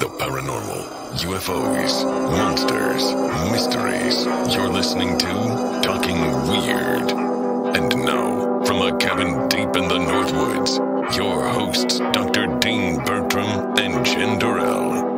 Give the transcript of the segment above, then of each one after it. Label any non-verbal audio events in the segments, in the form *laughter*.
The paranormal, UFOs, monsters, mysteries. You're listening to Talking Weird. And now, from a cabin deep in the Northwoods, your hosts, Dr. Dean Bertram and Jenn Durrell.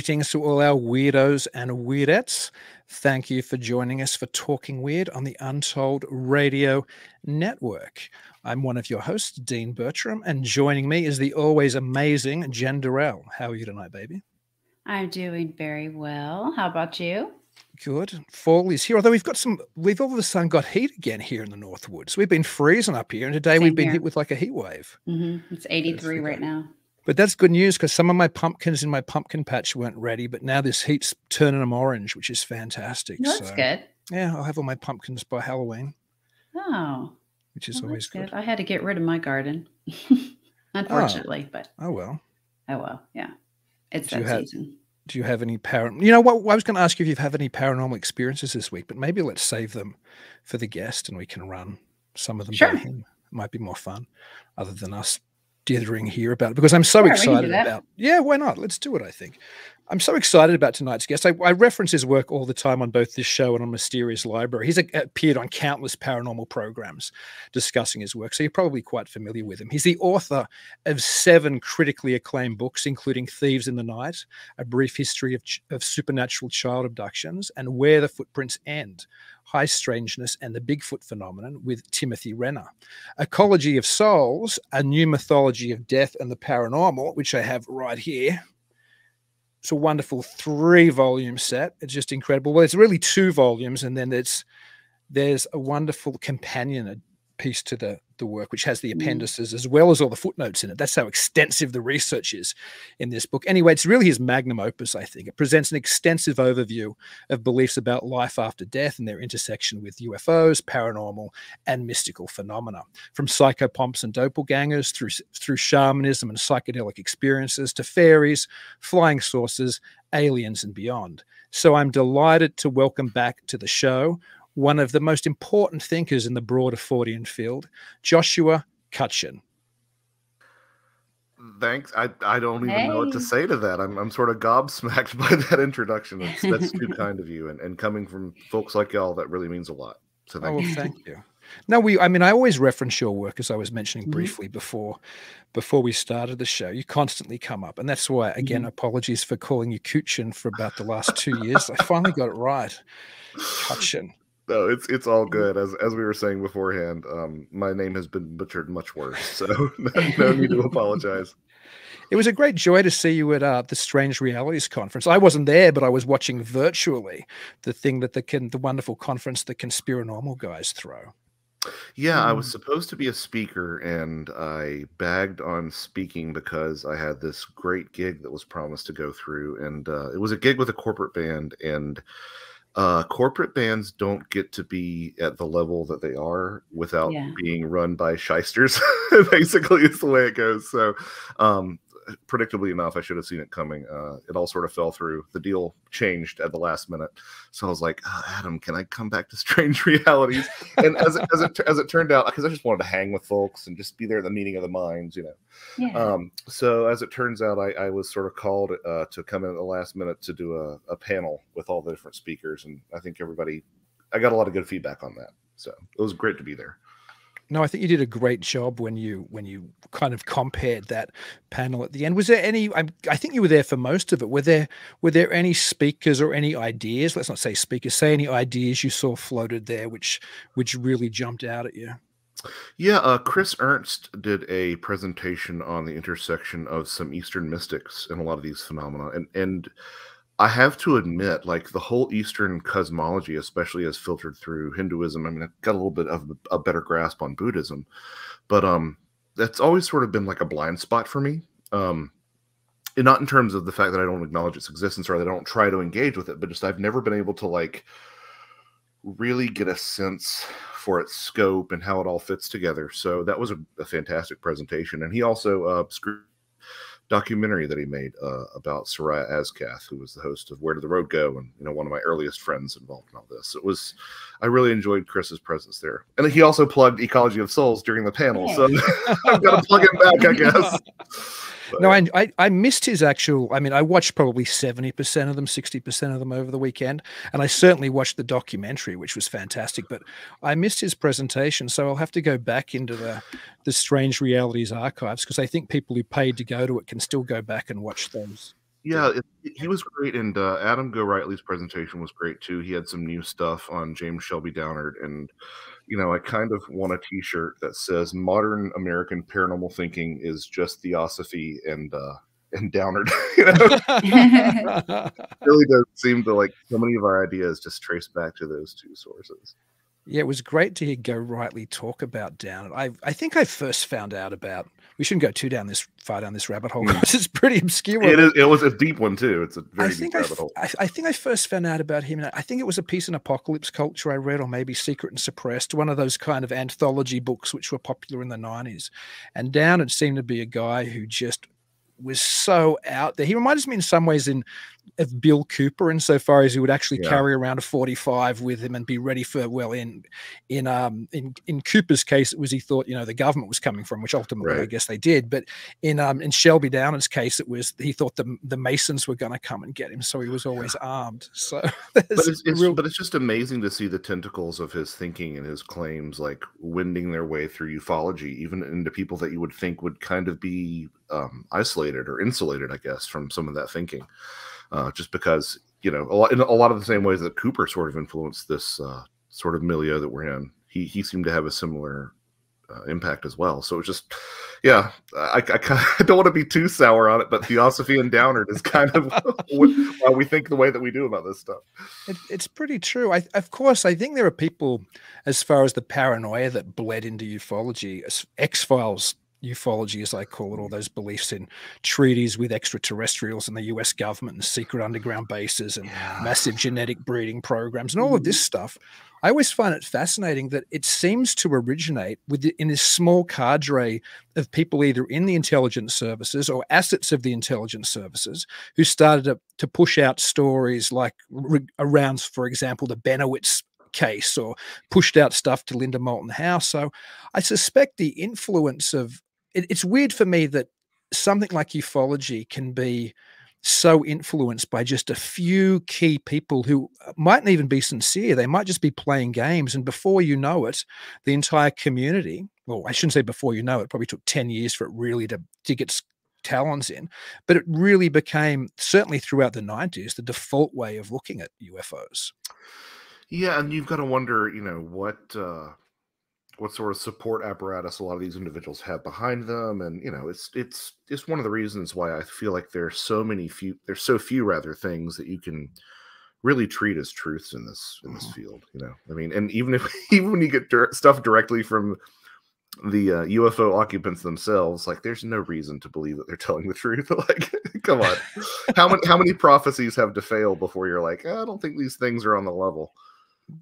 Greetings to all our weirdos and weirdettes. Thank you for joining us for Talking Weird on the Untold Radio Network. I'm one of your hosts, Dean Bertram, and joining me is the always amazing Jenn Durrell. How are you tonight, baby? I'm doing very well. How about you? Good. Fall is here, although we've got some, we've all of a sudden got heat again here in the Northwoods. We've been freezing up here, and today Same we've been here. hit with like a heat wave. hmm It's 83 right now. But that's good news because some of my pumpkins in my pumpkin patch weren't ready, but now this heat's turning them orange, which is fantastic. No, that's so, good. Yeah, I'll have all my pumpkins by Halloween, Oh, which is well, always that's good. I had to get rid of my garden, *laughs* oh. unfortunately, but Oh well. oh well. Yeah, it's Do that have- season. Do you have any parent? You know what? I was going to ask you if you've had any paranormal experiences this week, but maybe let's save them for the guest, and we can run some of them Sure. by him. It might be more fun, other than us dithering here about it. Because I'm so Sure, we can do excited about. Yeah, why not? Let's do it. I think I'm so excited about tonight's guest. I, I reference his work all the time on both this show and on Mysterious Library. He's appeared on countless paranormal programs discussing his work, so you're probably quite familiar with him. He's the author of seven critically acclaimed books, including Thieves in the Night, A Brief History of, of Supernatural Child Abductions, and Where the Footprints End, High Strangeness and the Bigfoot Phenomenon with Timothy Renner. Ecology of Souls, A New Mythology of Death and the Paranormal, which I have right here. It's a wonderful three volume set. It's just incredible. Well, it's really two volumes, and then there's there's a wonderful companion uh, piece to the the work, which has the Mm. appendices as well as all the footnotes in it. That's how extensive the research is in this book. Anyway, it's really his magnum opus, I think. It presents an extensive overview of beliefs about life after death and their intersection with UFOs, paranormal, and mystical phenomena. From psychopomps and doppelgangers through through shamanism and psychedelic experiences to fairies, flying saucers, aliens, and beyond. So I'm delighted to welcome back to the show one of the most important thinkers in the broader Fortean field, Joshua Cutchin. Thanks. I, I don't even know what to say to that. I'm, I'm sort of gobsmacked *laughs* by that introduction. That's, that's too *laughs* kind of you. And, and coming from folks like y'all, that really means a lot. So Oh, thank well, you. thank you. No, we. I mean, I always reference your work as I was mentioning Mhm. briefly before, before we started the show. You constantly come up, and that's why. Again, apologies for calling you Kuchin for about the last two years. I finally got it right, Cutchin. No, it's it's all good. As as we were saying beforehand, um, my name has been butchered much worse. So *laughs* *laughs* no, no need to apologize. It was a great joy to see you at uh, the Strange Realities conference. I wasn't there, but I was watching virtually the thing that the can, the wonderful conference the Conspiranormal guys throw. Yeah, I was Mm. supposed to be a speaker and I bagged on speaking because I had this great gig that was promised to go through. And uh, it was a gig with a corporate band. And uh, corporate bands don't get to be at the level that they are without Yeah. being run by shysters, *laughs* basically, is the way it goes. So, um, predictably enough, I should have seen it coming. Uh, it all sort of fell through. The deal changed at the last minute. So I was like, "Ah, Adam, can I come back to Strange *laughs* Realities? and as it, as it as it turned out, because I just wanted to hang with folks and just be there at the meeting of the minds, you know. Yeah. Um, so as it turns out, I, I was sort of called uh, to come in at the last minute to do a, a panel with all the different speakers, and I think everybody, I got a lot of good feedback on that. So it was great to be there. No, I think you did a great job when you when you kind of compared that panel at the end. Was there any? I, I think you were there for most of it. Were there were there any speakers or any ideas? Let's not say speakers. Say any ideas you saw floated there, which which really jumped out at you. Yeah, uh, Chris Ernst did a presentation on the intersection of some Eastern mystics and a lot of these phenomena, and and I have to admit, like the whole Eastern cosmology, especially as filtered through Hinduism. I mean, I've got a little bit of a better grasp on Buddhism, but um, that's always sort of been like a blind spot for me. Um, and not in terms of the fact that I don't acknowledge its existence or that I don't try to engage with it, but just I've never been able to like really get a sense for its scope and how it all fits together. So that was a, a fantastic presentation. And he also uh, screwed documentary that he made uh, about Seriah Azkath, who was the host of Where Did the Road Go, and you know one of my earliest friends involved in all this. It was, I really enjoyed Chris's presence there, and he also plugged Ecology of Souls during the panel, so *laughs* I've got to plug him back, I guess. *laughs* No, I, I, I missed his actual. I mean, I watched probably seventy percent of them, sixty percent of them over the weekend, and I certainly watched the documentary, which was fantastic. But I missed his presentation, so I'll have to go back into the the Strange Realities archives because I think people who paid to go to it can still go back and watch those. Yeah, it, he was great, and uh, Adam Gorightly's presentation was great too. He had some new stuff on James Shelby Downard, and you know, I kind of want a T-shirt that says "Modern American Paranormal Thinking is just Theosophy and uh, *laughs* and Downard." *laughs* you know, it *laughs* really does seem to like so many of our ideas just trace back to those two sources. Yeah, it was great to hear Gorightly talk about Downard. I I think I first found out about we shouldn't go too down this far down this rabbit hole *laughs* because it's pretty obscure. It is. It was a deep one too. It's a very I think deep I, rabbit hole. I, I think I first found out about him. I think it was a piece in Apocalypse Culture I read, or maybe Secret and Suppressed, one of those kind of anthology books which were popular in the nineties. And Downard seemed to be a guy who just was so out there. He reminds me in some ways in of Bill Cooper insofar as he would actually Yeah. carry around a 45 with him and be ready for well in in um in in Cooper's case it was he thought you know the government was coming from which ultimately I guess they did. But in um in Shelby Downard's case it was he thought the the Masons were going to come and get him so he was always armed. *laughs* So but it's, it's real- but it's just amazing to see the tentacles of his thinking and his claims like winding their way through ufology even into people that you would think would kind of be um, isolated or insulated i guess from some of that thinking uh, just because you know a lot, in a lot of the same ways that cooper sort of influenced this uh, sort of milieu that we're in he he seemed to have a similar uh, impact as well so it's just yeah I, I, kinda- *laughs* I don't want to be too sour on it but theosophy and downard is kind of *laughs* why we think the way that we do about this stuff It, it's pretty true. I, of course, I think there are people, as far as the paranoia that bled into ufology, X Files ufology, as I call it, all those beliefs in treaties with extraterrestrials and the US government and secret underground bases and massive genetic breeding programs and all of this mm-hmm. stuff. I always find it fascinating that it seems to originate with in this small cadre of people either in the intelligence services or assets of the intelligence services who started to, to push out stories like around, for example, the Bennewitz case or pushed out stuff to Linda Moulton Howe. So I suspect the influence of it, it's weird for me that something like ufology can be so influenced by just a few key people who mightn't even be sincere. They might just be playing games. And before you know it, the entire community, well, I shouldn't say before you know it, probably took 10 years for it really to dig its talons in. But it really became, certainly throughout the 90s, the default way of looking at UFOs. Yeah, and you've got to wonder, you know, what uh what sort of support apparatus a lot of these individuals have behind them and you know it's it's it's one of the reasons why i feel like there's so many few there's so few rather things that you can really treat as truths in this in this Mhm. field you know? I mean and even if *laughs* even when you get dir- stuff directly from the uh, ufo occupants themselves like there's no reason to believe that they're *laughs* telling the truth *laughs* like come on. How many how many prophecies have to fail before you're like i don't think these things are on the level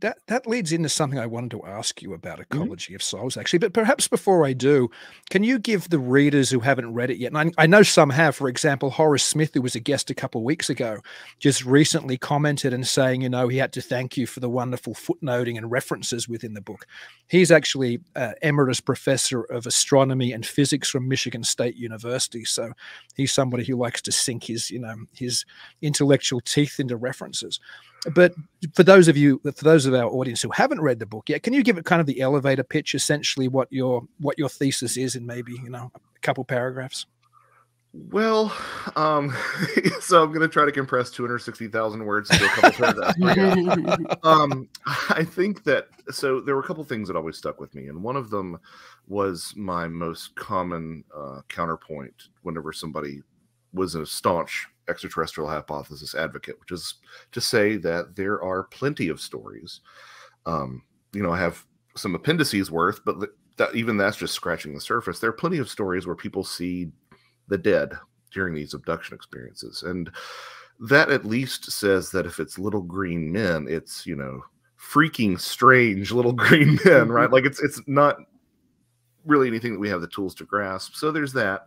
that that leads into something I wanted to ask you about ecology of souls, actually. But perhaps before I do, can you give the readers who haven't read it yet, and I, I know some have, for example, Horace Smith, who was a guest a couple of weeks ago, just recently commented and saying, you know, he had to thank you for the wonderful footnoting and references within the book. He's actually uh, emeritus professor of astronomy and physics from Michigan State University, so he's somebody who likes to sink his, you know, his intellectual teeth into references. But for those of you, for those of our audience who haven't read the book yet, can you give it kind of the elevator pitch, essentially what your what your thesis is in maybe you know a couple paragraphs? Well, um, *laughs* so I'm going to try to compress 260,000 words into a couple paragraphs. *laughs* um, I think that so there were a couple things that always stuck with me, and one of them was my most common uh, counterpoint whenever somebody was a staunch extraterrestrial hypothesis advocate, which is to say that there are plenty of stories. Um, you know, I have some appendices worth, but that even that's just scratching the surface. There are plenty of stories where people see the dead during these abduction experiences. And that at least says that if it's little green men, it's, you know, freaking strange little *laughs* green men, right? Like it's it's not really anything that we have the tools to grasp. So there's that.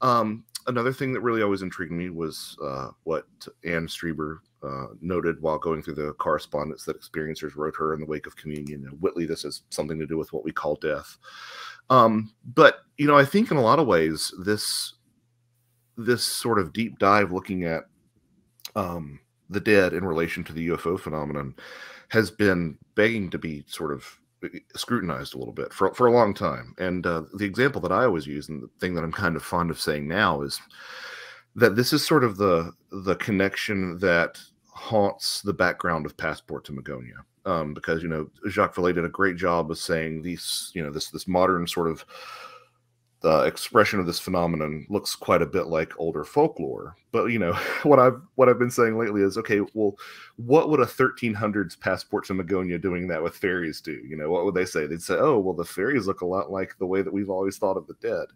Um, another thing that really always intrigued me was uh, what Anne Strieber uh, noted while going through the correspondence that experiencers wrote her in the wake of communion. And Whitley, this has something to do with what we call death. Um, but you know, I think in a lot of ways, this this sort of deep dive looking at um, the dead in relation to the UFO phenomenon has been begging to be sort of scrutinized a little bit for, for a long time. And uh, the example that I always use, and the thing that I'm kind of fond of saying now, is that this is sort of the the connection that haunts the background of Passport to Magonia. Um, because you know Jacques Vallée did a great job of saying these, you know, this this modern sort of the expression of this phenomenon looks quite a bit like older folklore. But you know *laughs* what I've what I've been saying lately is okay. Well, what would a 1300s passport to Magonia doing that with fairies do? You know what would they say? They'd say, oh well, the fairies look a lot like the way that we've always thought of the dead.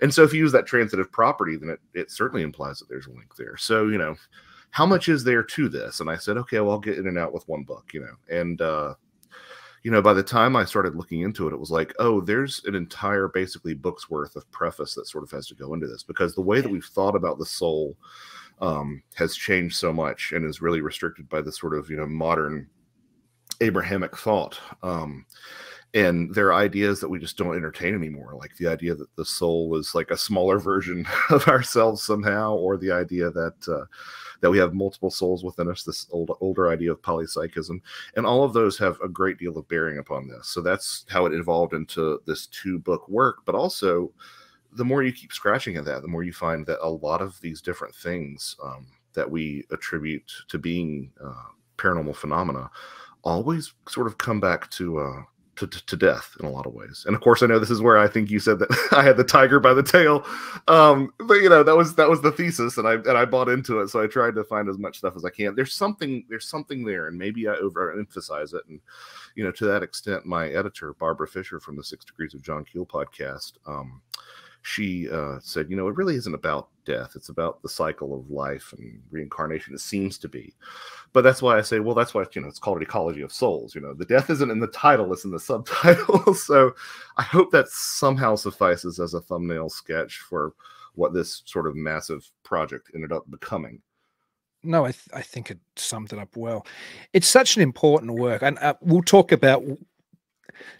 And so if you use that transitive property, then it it certainly implies that there's a link there. So you know. How much is there to this? And I said, okay, well, I'll get in and out with one book, you know. And uh, you know, by the time I started looking into it, it was like, oh, there's an entire basically book's worth of preface that sort of has to go into this because the way that we've thought about the soul um, has changed so much and is really restricted by this sort of, you know, modern Abrahamic thought. Um, and there are ideas that we just don't entertain anymore, like the idea that the soul is like a smaller *laughs* version of ourselves somehow, or the idea that, uh, that we have multiple souls within us, this old, older idea of polypsychism. And all of those have a great deal of bearing upon this. So that's how it evolved into this two book work. But also, the more you keep scratching at that, the more you find that a lot of these different things um, that we attribute to being uh, paranormal phenomena always sort of come back to uh, to, to, death in a lot of ways. And of course, I know this is where I think you said that *laughs* I had the tiger by the tail. Um, but you know, that was that was the thesis, and I and I bought into it. So I tried to find as much stuff as I can. There's something there's something there, and maybe I overemphasize it. And you know, to that extent, my editor Barbara Fisher from the Six Degrees of John Keel podcast. Um, she uh, said, you know, it really isn't about death. It's about the cycle of life and reincarnation. It seems to be. But that's why I say, well, that's why, you know, it's called Ecology of Souls. You know, the death isn't in the title, it's in the *laughs* subtitle. so I hope that somehow suffices as a thumbnail sketch for what this sort of massive project ended up becoming. No, I, th- I think it summed it up well. It's such an important work. And uh, we'll talk about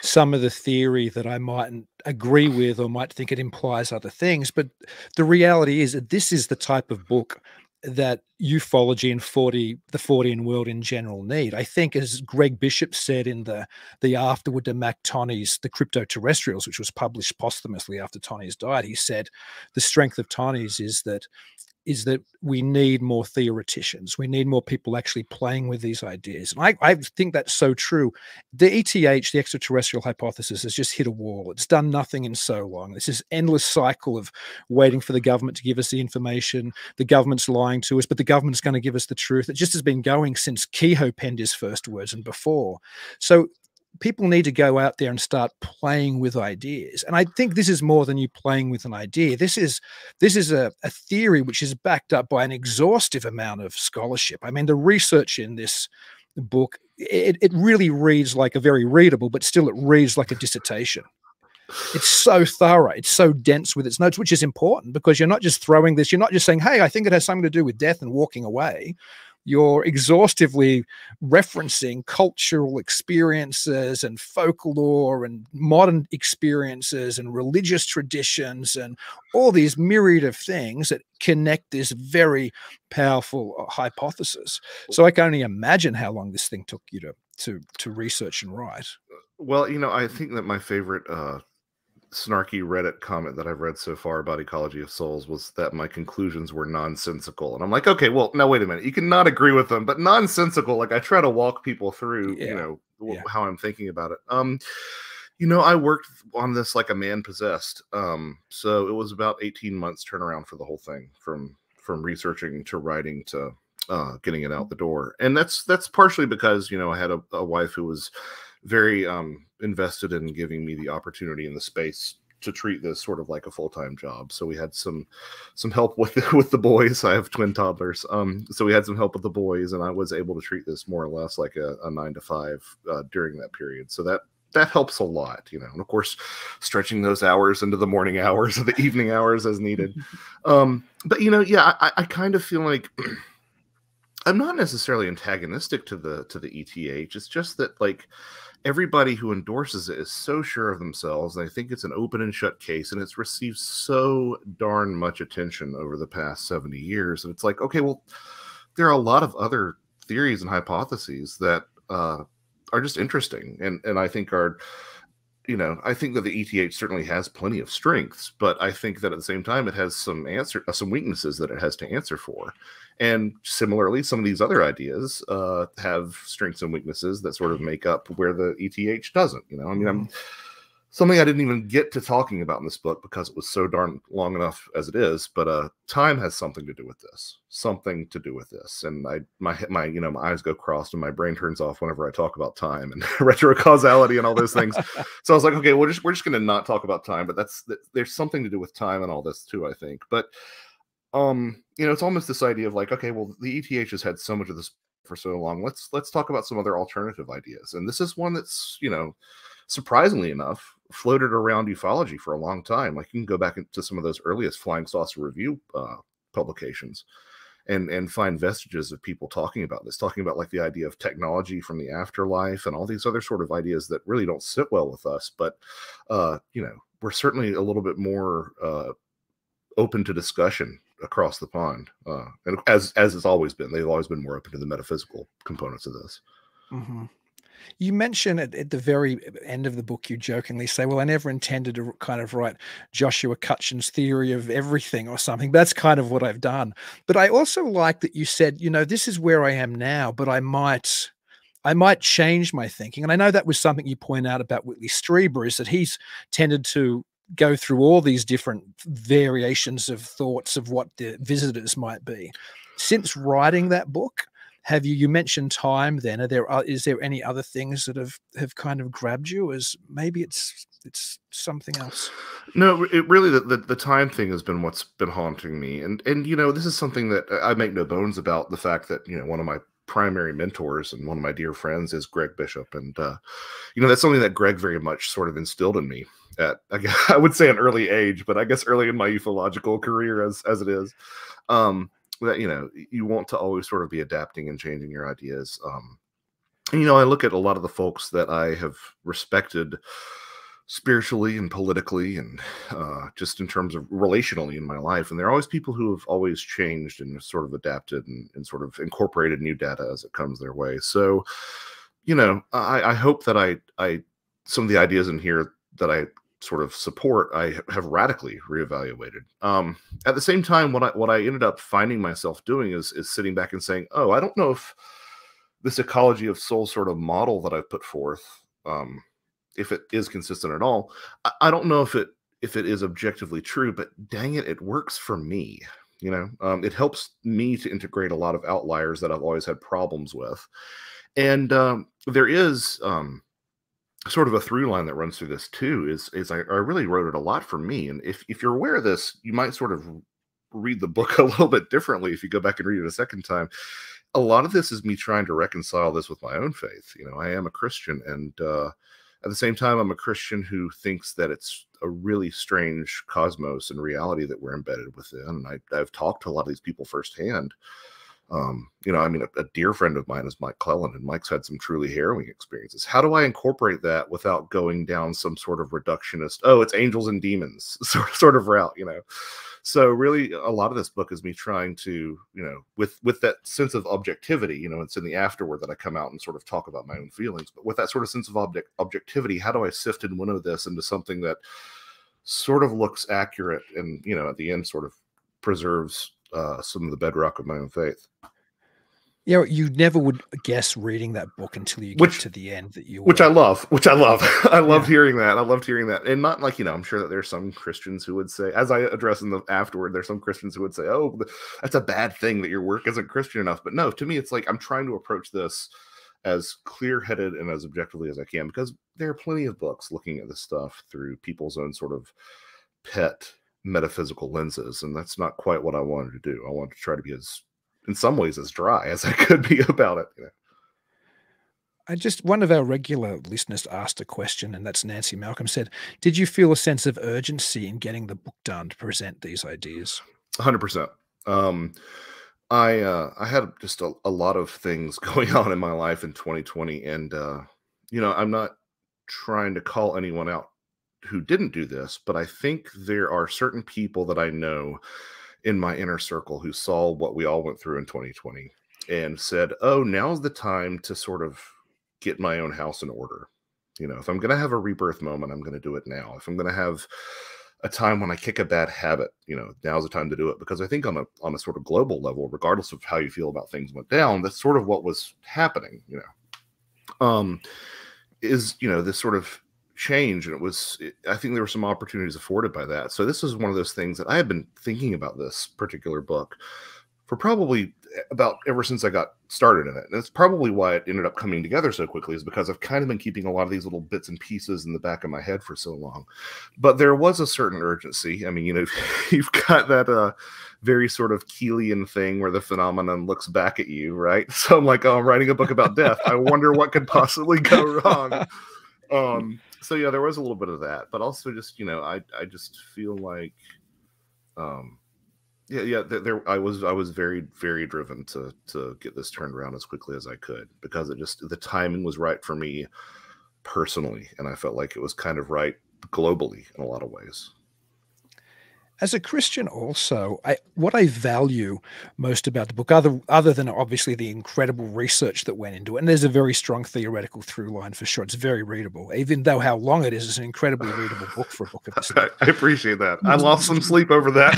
some of the theory that I mightn't agree with or might think it implies other things. But the reality is that this is the type of book that ufology and 40 the Fortean world in general need. I think as Greg Bishop said in the the afterward to Mac Tonnies, The Crypto Terrestrials, which was published posthumously after Tonnies died, he said the strength of Tonnies is that is that we need more theoreticians. We need more people actually playing with these ideas. And I, I, think that's so true. The ETH, the extraterrestrial hypothesis, has just hit a wall. It's done nothing in so long. It's This endless cycle of waiting for the government to give us the information. The government's lying to us, but the government's going to give us the truth. It just has been going since Keyhoe penned his first words and before. So people need to go out there and start playing with ideas. And i think this is more than you playing with an idea. This is this is a, a, theory which is backed up by an exhaustive amount of scholarship. I mean the research in this book it, it really reads like a very readable but still it reads like a dissertation. It's so thorough it's so dense with its notes which is important because you're not just throwing this you're not just saying hey i think it has something to do with death and walking away you're exhaustively referencing cultural experiences and folklore and modern experiences and religious traditions and all these myriad of things that connect this very powerful uh, hypothesis. So I can only imagine how long this thing took you to to to research and write. Well, you know, I think that my favorite uh, snarky Reddit comment that I've read so far about Ecology of Souls was that my conclusions were nonsensical. And I'm like, okay, well, now wait a minute. You cannot agree with them, but nonsensical. Like I try to walk people through, yeah. you know, yeah. how I'm thinking about it. Um, you know, I worked on this like a man possessed. Um, so it was about 18 months turnaround for the whole thing from from researching to writing to uh, getting it out the door. And that's that's partially because, you know, I had a, a wife who was very um invested in giving me the opportunity and the space to treat this sort of like a full time job. So we had some some help with *laughs* with the boys. I have twin toddlers, um, so we had some help with the boys, and I was able to treat this more or less like a, a nine to five uh, during that period. So that that helps a lot, you know. And of course, stretching those hours into the morning *laughs* hours or the evening hours as needed. *laughs* Um, but you know, yeah, I, I kind of feel like *clears throat* I'm not necessarily antagonistic to the to the ETH. It's just that like everybody who endorses it is so sure of themselves. And I think it's an open and shut case, and it's received so darn much attention over the past 70 years. And it's like, okay, well, there are a lot of other theories and hypotheses that uh, are just interesting, and and I think are you know, I think that the ETH certainly has plenty of strengths, but I think that at the same time it has some answer, uh, some weaknesses that it has to answer for. And similarly, some of these other ideas uh, have strengths and weaknesses that sort of make up where the ETH doesn't. You know, I mean, I'm mm-hmm. Something I didn't even get to talking about in this book because it was so darn long enough as it is. But uh, time has something to do with this, something to do with this. And I, my, my, you know, my eyes go crossed and my brain turns off whenever I talk about time and *laughs* retrocausality and all those things. *laughs* so I was like, okay, we're just we're just going to not talk about time, but that's there's something to do with time and all this too, I think. But um you know it's almost this idea of like okay well the eth has had so much of this for so long let's let's talk about some other alternative ideas and this is one that's you know surprisingly enough floated around ufology for a long time like you can go back into some of those earliest flying saucer review uh, publications and and find vestiges of people talking about this talking about like the idea of technology from the afterlife and all these other sort of ideas that really don't sit well with us but uh you know we're certainly a little bit more uh open to discussion across the pond, uh, and as as it's always been, they've always been more open to the metaphysical components of this. Mm-hmm. You mention at, at, the very end of the book, you jokingly say, "Well, I never intended to kind of write Joshua Cutchin's theory of everything or something." But that's kind of what I've done. But I also like that you said, you know, this is where I am now, but I might. I might change my thinking. And I know that was something you point out about Whitley Strieber is that he's tended to go through all these different variations of thoughts of what the visitors might be. Since writing that book, have you you mentioned time then. Are there uh, is there any other things that have have kind of grabbed you as maybe it's it's something else? No it really the, the, the time thing has been what's been haunting me. And and you know this is something that i make no bones about the fact that you know one of my primary mentors and one of my dear friends is greg bishop. And uh you know that's something that greg very much sort of instilled in me at *laughs* I, guess, I would say an early age, but I guess early in my ufological career as as it is. Um, that you know you want to always sort of be adapting and changing your ideas. Um, you know, I look at a lot of the folks that I have respected spiritually and politically and uh, just in terms of relationally in my life and they're always people who have always changed and sort of adapted and, and sort of incorporated new data as it comes their way so you know I, I hope that i i some of the ideas in here that i sort of support, I have radically reevaluated. Um, at the same time, what I what I ended up finding myself doing is is sitting back and saying, "Oh, I don't know if this ecology of soul sort of model that I've put forth, um, if it is consistent at all. I, I, don't know if it if it is objectively true, but dang it, it works for me. You know, um, it helps me to integrate a lot of outliers that I've always had problems with, and um, there is." Um, sort of a through line that runs through this too is is I, I, really wrote it a lot for me and if if you're aware of this you might sort of read the book *laughs* a little bit differently if you go back and read it a second time. A lot of this is me trying to reconcile this with my own faith you know i am a christian and uh, at the same time i'm a christian who thinks that it's a really strange cosmos and reality that we're embedded within and I, i've talked to a lot of these people firsthand um, you know, I mean, a, a, dear friend of mine is Mike Clelland, and Mike's had some truly harrowing experiences. How do I incorporate that without going down some sort of reductionist, oh, it's angels and demons *laughs* sort sort of route, you know? So really, a lot of this book is me trying to, you know, with with that sense of objectivity. You know, it's in the afterward that I come out and sort of talk about my own feelings. But with that sort of sense of object objectivity, how do I sift and winnow this into something that sort of looks accurate and, you know, at the end, sort of preserves uh, some of the bedrock of my own faith. Yeah, you never would guess reading that book until you get which, to the end that you. Which I love. Which I love. *laughs* I loved yeah. hearing that. I loved hearing that, and not like you know. I'm sure that there's some Christians who would say, as I address in the afterward, there's some Christians who would say, "Oh, that's a bad thing that your work isn't Christian enough." But no, to me, it's like I'm trying to approach this as clear headed and as objectively as I can because there are plenty of books looking at this stuff through people's own sort of pet metaphysical lenses. And that's not quite what I wanted to do. I wanted to try to be as, in some ways, as dry *laughs* as I could be about it. You know? I just one of our regular listeners asked a question, and that's Nancy Malcolm said, "Did you feel a sense of urgency in getting the book done to present these ideas?" Hundred percent. Um, I uh, I had just a, a, lot of things *laughs* going on in my life in 2020, and uh, you know I'm not trying to call anyone out who didn't do this, but I think there are certain people that I know in my inner circle who saw what we all went through in 2020 and said, "Oh, now's the time to sort of get my own house in order." You know, if I'm going to have a rebirth moment, I'm going to do it now. If I'm going to have a time when I kick a bad habit, you know, now's the time to do it because I think on a on a sort of global level, regardless of how you feel about things went down, that's sort of what was happening, you know. Um is, you know, this sort of change and it was it, I think there were some opportunities afforded by that. So this is one of those things that I have been thinking about this particular book for probably about ever since I got started in it. And that's probably why it ended up coming together so quickly, is because I've kind of been keeping a lot of these little bits and pieces in the back of my head for so long. But there was a certain urgency. I mean, you know, *laughs* you've got that uh very sort of Keelian thing where the phenomenon looks back at you, right? *laughs* So I'm like, oh, I'm writing a book about death. I wonder what could possibly go wrong. *laughs* Um, so yeah, there was a little bit of that, but also just, you know, I I just feel like um yeah yeah there, there, i was i was very very driven to to get this turned around as quickly as i could because it just the timing was right for me personally and i felt like it was kind of right globally in a lot of ways as a Christian, also, I, what I value most about the book, other other than obviously the incredible research that went into it, and there's a very strong theoretical through line for sure. It's very readable, even though how long it is. It's an incredibly readable book for a book of this. *laughs* I, I appreciate that. I lost some sleep over that.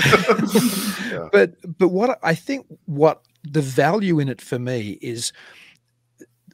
*laughs* yeah. But but what I think what the value in it for me is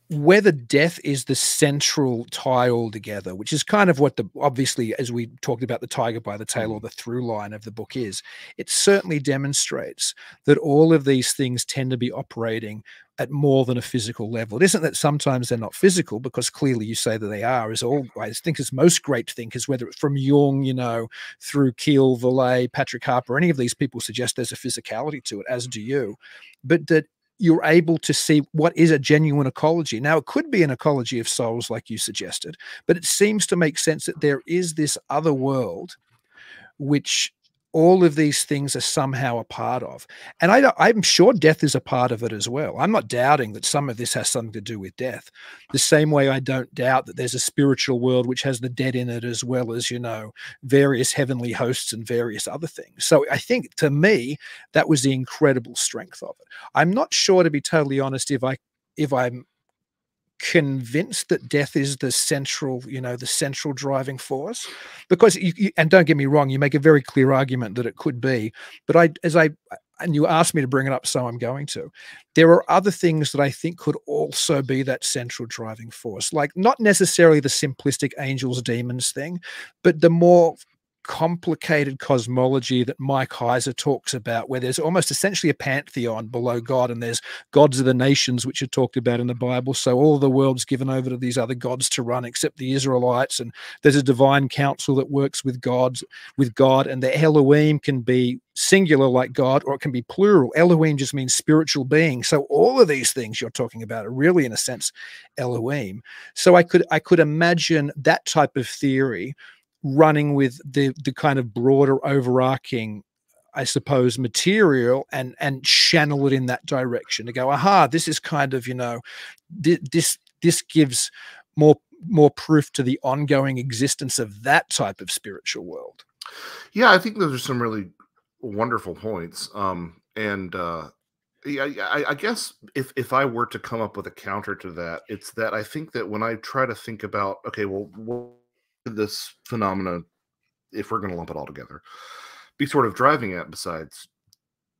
whether death is the central tie all together, which is kind of what the obviously, as we talked about the tiger by the tail or mm. the through line of the book is, it certainly demonstrates that all of these things tend to be operating at more than a physical level. It isn't that sometimes they're not physical, because clearly you say that they are, is all I think is most great thinkers, whether it's from Jung, you know, through Keel, Vallée, Patrick Harpur, any of these people suggest there's a physicality to it, as do you. But that you're able to see what is a genuine ecology. Now, it could be an ecology of souls, like you suggested, but it seems to make sense that there is this other world which all of these things are somehow a part of. And I, I'm sure death is a part of it as well. I'm not doubting that some of this has something to do with death. The same way I don't doubt that there's a spiritual world which has the dead in it as well as, you know, various heavenly hosts and various other things. So I think to me, that was the incredible strength of it. I'm not sure, to be totally honest, if I if I'm convinced that death is the central you know the central driving force? Because you, you, and don't get me wrong you make a very clear argument that it could be but i as i and you asked me to bring it up so i'm going to. There are other things that i think could also be that central driving force like not necessarily the simplistic angels demons thing but the more complicated cosmology that Mike Heiser talks about, where there's almost essentially a pantheon below God, and there's gods of the nations, which are talked about in the Bible. So all the world's given over to these other gods to run, except the Israelites. And there's a divine council that works with gods, with God, and the Elohim can be singular like God, or it can be plural. Elohim just means spiritual being. So all of these things you're talking about are really, in a sense, Elohim. So I could I could imagine that type of theory running with the the kind of broader overarching I suppose, material and and channel it in that direction to go, aha, this is kind of, you know, this this gives more more proof to the ongoing existence of that type of spiritual world. Yeah, I think those are some really wonderful points. Um, and uh, yeah, I, I guess if if I were to come up with a counter to that, it's that I think that when I try to think about, okay, well this phenomena, if we're going to lump it all together, be sort of driving at besides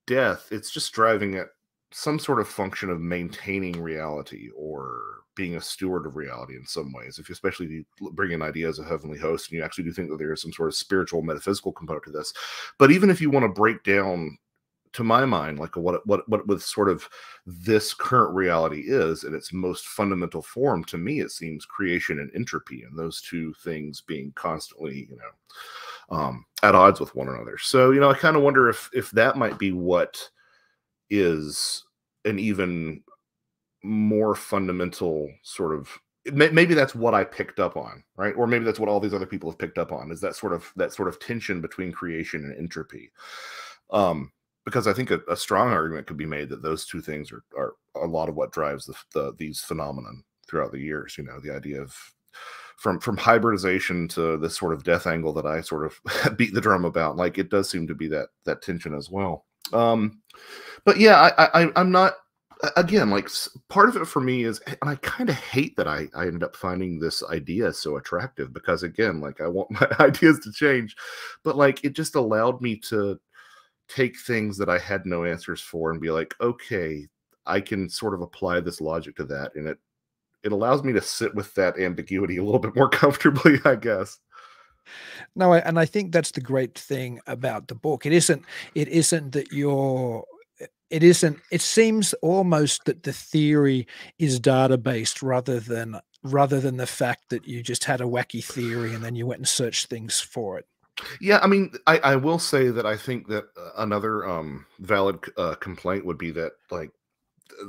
death? It's just driving at some sort of function of maintaining reality or being a steward of reality in some ways. If you especially bring in ideas of heavenly hosts and you actually do think that there is some sort of spiritual metaphysical component to this, but even if you want to break down to my mind, like what what what with sort of this current reality is in its most fundamental form, to me, it seems creation and entropy, and those two things being constantly, you know, um, at odds with one another. So, you know, I kind of wonder if if that might be what is an even more fundamental sort of maybe that's what I picked up on, right? Or maybe that's what all these other people have picked up on is that sort of that sort of tension between creation and entropy. Um, because I think a, a, strong argument could be made that those two things are, are a lot of what drives the, the, these phenomenon throughout the years. You know, the idea of from from hybridization to this sort of death angle that I sort of *laughs* beat the drum about. Like it does seem to be that that tension as well. Um, but yeah, I, I I'm not again like part of it for me is and i kind of hate that i i end up finding this idea so attractive because again like i want *laughs* my *laughs* ideas to change but like it just allowed me to take things that I had no answers for and be like, okay, I can sort of apply this logic to that. And it it allows me to sit with that ambiguity a little bit more *laughs* comfortably, I guess. No, and I think that's the great thing about the book. It isn't it isn't that you're it isn't it seems almost that the theory is data based rather than rather than the fact that you just had a wacky theory and then you went and searched things for it yeah, I mean, I, I will say that I think that uh, another um, valid uh, complaint would be that like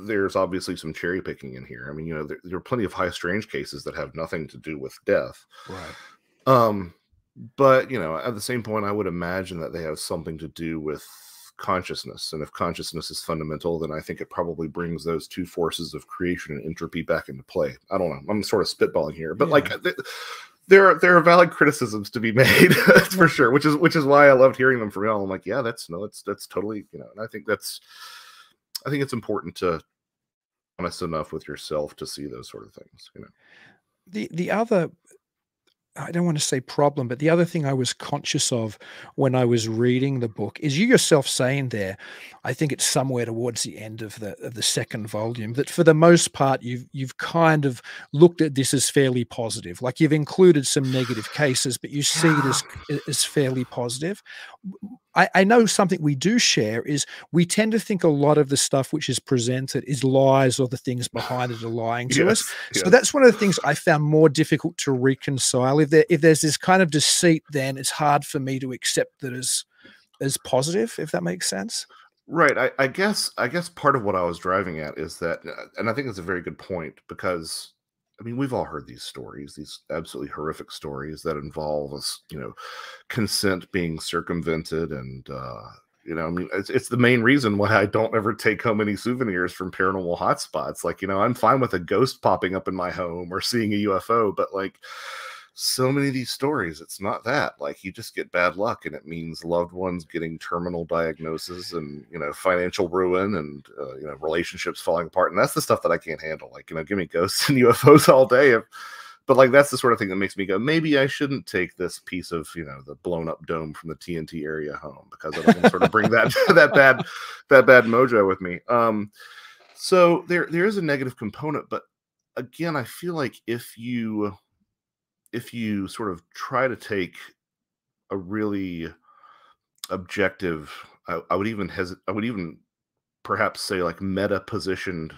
there's obviously some cherry picking in here. I mean, you know, there, there, are plenty of high strange cases that have nothing to do with death. Right. Um, but you know, at the same point, I would imagine that they have something to do with consciousness, and if consciousness is fundamental, then I think it probably brings those two forces of creation and entropy back into play. I don't know. I'm sort of spitballing here, but yeah. like there are there are valid criticisms to be *laughs* made that's for sure which is which is why i loved hearing them from y'all. I'm like yeah that's no that's that's totally you know and i think that's i think it's important to honest enough with yourself to see those sort of things you know. The the other I don't want to say problem, but the other thing I was conscious of when I was reading the book is you yourself saying there, I think it's somewhere towards the end of the of the second volume that for the most part you've you've kind of looked at this as fairly positive. Like you've included some negative cases, but you see it as as fairly positive. I, I know something we do share is we tend to think a lot of the stuff which is presented is lies or the things *sighs* behind it are lying to yes, us. Yes. So that's one of the things I found more difficult to reconcile. If there if there's this kind of deceit, then it's hard for me to accept that as as positive, if that makes sense. Right. I, I guess I guess part of what I was driving at is that, uh, and I think it's a very good point because I mean, we've all heard these stories, these absolutely horrific stories that involve you know, consent being circumvented. And, uh, you know, I mean, it's, it's the main reason why I don't ever take home any souvenirs from paranormal hotspots. Like, you know, I'm fine with a ghost popping up in my home or seeing a UFO, but like, so many of these stories it's not that like you just get bad luck and it means loved ones getting terminal diagnosis and you know financial ruin and uh, you know relationships falling apart and that's the stuff that i can't handle like you know give me ghosts *laughs* and ufos all day if, but like that's the sort of thing that makes me go maybe i shouldn't take this piece of you know the blown up dome from the tnt area home because i don't sort of bring that *laughs* that bad that bad mojo with me. Um so there there is a negative component but again i feel like if you if you sort of try to take a really objective, I, I would even hesitate, I would even perhaps say like meta positioned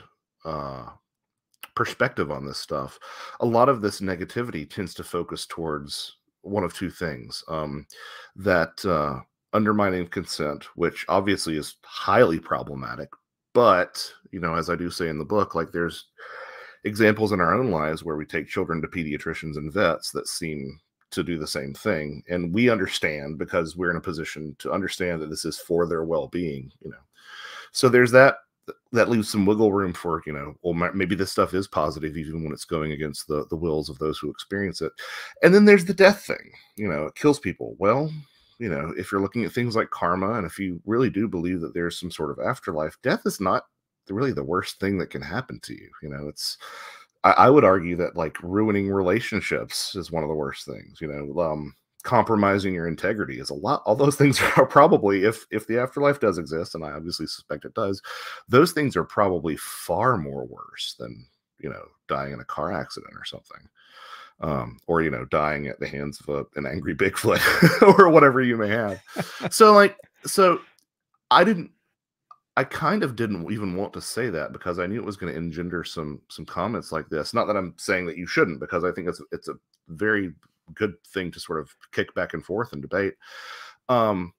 uh, perspective on this stuff, a lot of this negativity tends to focus towards one of two things um, that uh, undermining consent, which obviously is highly problematic. But, you know, as I do say in the book, like there's examples in our own lives where we take children to pediatricians and vets that seem to do the same thing. And we understand because we're in a position to understand that this is for their well-being you know. So there's that that leaves some wiggle room for you know well maybe this stuff is positive even when it's going against the the wills of those who experience it. And then there's the death thing you know it kills people. Well you know if you're looking at things like karma and if you really do believe that there's some sort of afterlife death is not really the worst thing that can happen to you. You know, it's I, I, would argue that like ruining relationships is one of the worst things. You know, um, compromising your integrity is a lot. All those things *laughs* are probably if if the afterlife does exist, and I obviously suspect it does, those things are probably far more worse than you know dying in a car accident or something. Um, or you know, dying at the hands of a, an angry Bigfoot *laughs* or whatever you may have. so, like, so I didn't I kind of didn't even want to say that because I knew it was going to engender some some comments like this. Not that I'm saying that you shouldn't, because I think it's it's a very good thing to sort of kick back and forth and debate. Um,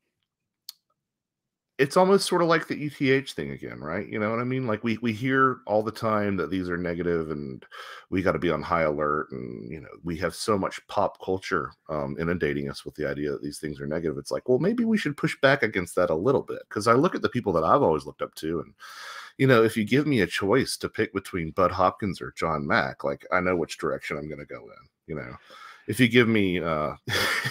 it's almost sort of like the ETH thing again, right? You know what I mean? Like we we hear all the time that these are negative and we got to be on high alert and you know, we have so much pop culture um, inundating us with the idea that these things are negative. It's like, well, maybe we should push back against that a little bit because I look at the people that I've always looked up to and you know, if you give me a choice to pick between Bud Hopkins or John Mack, like I know which direction I'm going to go in, you know if you give me uh *laughs*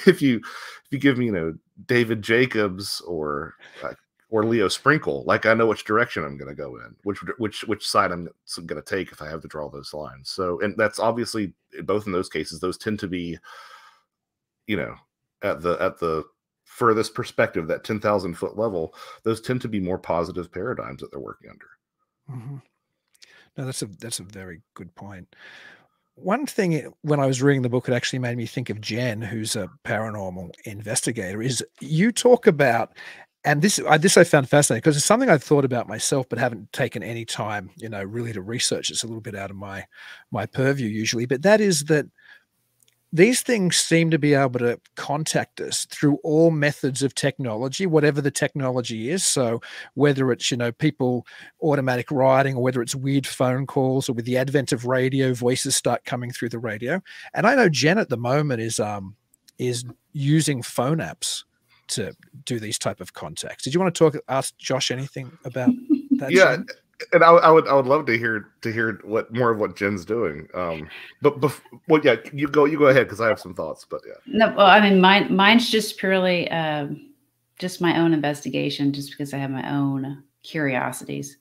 if you if you give me you know david jacobs or uh, or Leo Sprinkle, like I know which direction I'm going to go in, which which which side I'm going to take if I have to draw those lines. So, and that's obviously both in those cases, those tend to be, you know, at the at the furthest perspective, that ten thousand foot level, those tend to be more positive paradigms that they're working under. Mm-hmm. No, that's a that's a very good point. One thing when I was reading the book, it actually made me think of Jenn, who's a paranormal investigator. Is you talk about and this I, this I found fascinating because it's something I've thought about myself, but haven't taken any time, you know, really to research. It's a little bit out of my my purview usually, but that is that these things seem to be able to contact us through all methods of technology, whatever the technology is. So whether it's you know people automatic writing, or whether it's weird phone calls, or with the advent of radio, voices start coming through the radio. And I know Jenn at the moment is um is using phone apps to do these type of contacts. Did you want to talk ask Josh anything about *laughs* that? yeah, and I, I, would I would love to hear to hear what more of what Jenn's doing. Um, but bef- well, yeah, you go you go ahead because I have some thoughts. But yeah, no, well, I mean, mine mine's just purely um, just my own investigation, just because I have my own curiosities.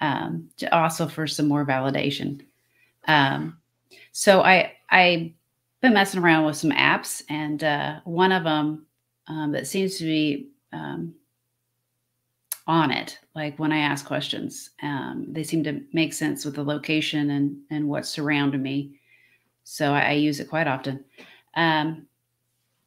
Um, also for some more validation. Um, so I I been messing around with some apps, and uh, one of them um, that seems to be um, on it. Like when I ask questions, um, they seem to make sense with the location and and what's surrounding me. So I, I use it quite often. Um,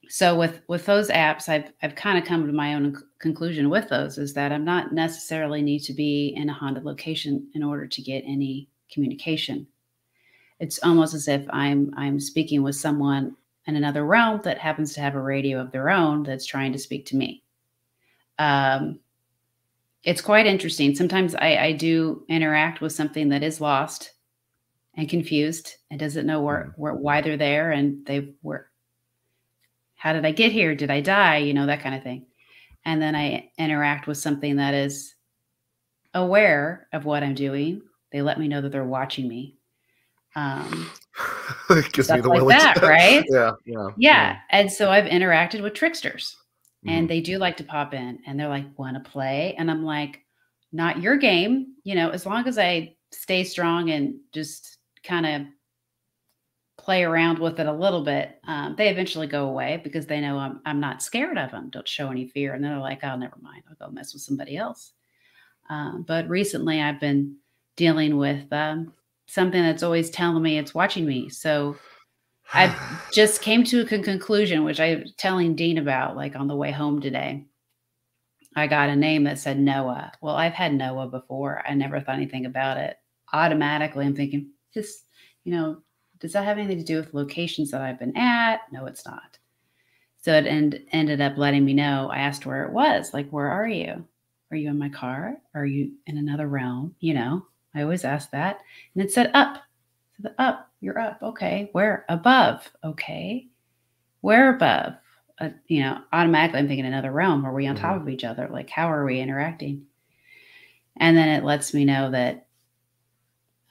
so with with those apps, I've I've kind of come to my own conclusion with those is that I'm not necessarily need to be in a haunted location in order to get any communication. It's almost as if I'm I'm speaking with someone in another realm that happens to have a radio of their own that's trying to speak to me. Um, it's quite interesting. Sometimes I, I do interact with something that is lost and confused and doesn't know where, hmm. where why they're there and they were how did I get here? Did I die? You know, that kind of thing. And then I interact with something that is aware of what I'm doing. They let me know that they're watching me. Um, *laughs* stuff like that, right? *laughs* yeah, yeah, yeah, yeah. And so I've interacted with tricksters, mm-hmm. and they do like to pop in, and they're like, "Want to play?" And I'm like, "Not your game, you know. As long as I stay strong and just kind of play around with it a little bit, um, they eventually go away because they know I'm I'm not scared of them. Don't show any fear, and they're like, "Oh, never mind. I'll go mess with somebody else." Um, but recently, I've been dealing with um, something that's always telling me it's watching me. So *sighs* I just came to a conclusion, which I was telling Dean about like on the way home today. I got a name that said Noah. Well, I've had Noah before. I never thought anything about it. Automatically, I'm thinking, just, you know, does that have anything to do with locations that I've been at? No, it's not. So it end, ended up letting me know. I asked where it was. Like, where are you? Are you in my car? Are you in another realm? You know, I always ask that. And it said up. So the up, you're up. Okay. Where? Above. Okay. Where above? Uh, you know, automatically I'm thinking another realm. Are we on top mm-hmm. of each other? Like, how are we interacting? And then it lets me know that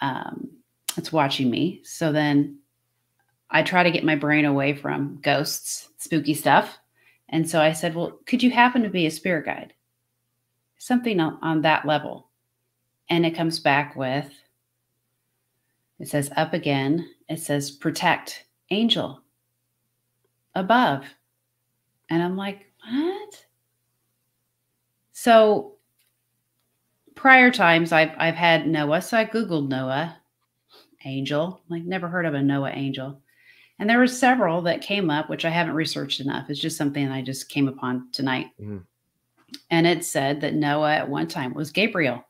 um, it's watching me. So then I try to get my brain away from ghosts, spooky stuff. And so I said, Well, could you happen to be a spirit guide? Something on, on that level and it comes back with it says up again. It says protect angel above. And i'm like what? So prior times i've i've had noah. So i googled noah angel like never heard of a noah angel. And there were several that came up which i haven't researched enough. It's just something i just came upon tonight. Mm-hmm. and it said that Noah at one time was Gabriel.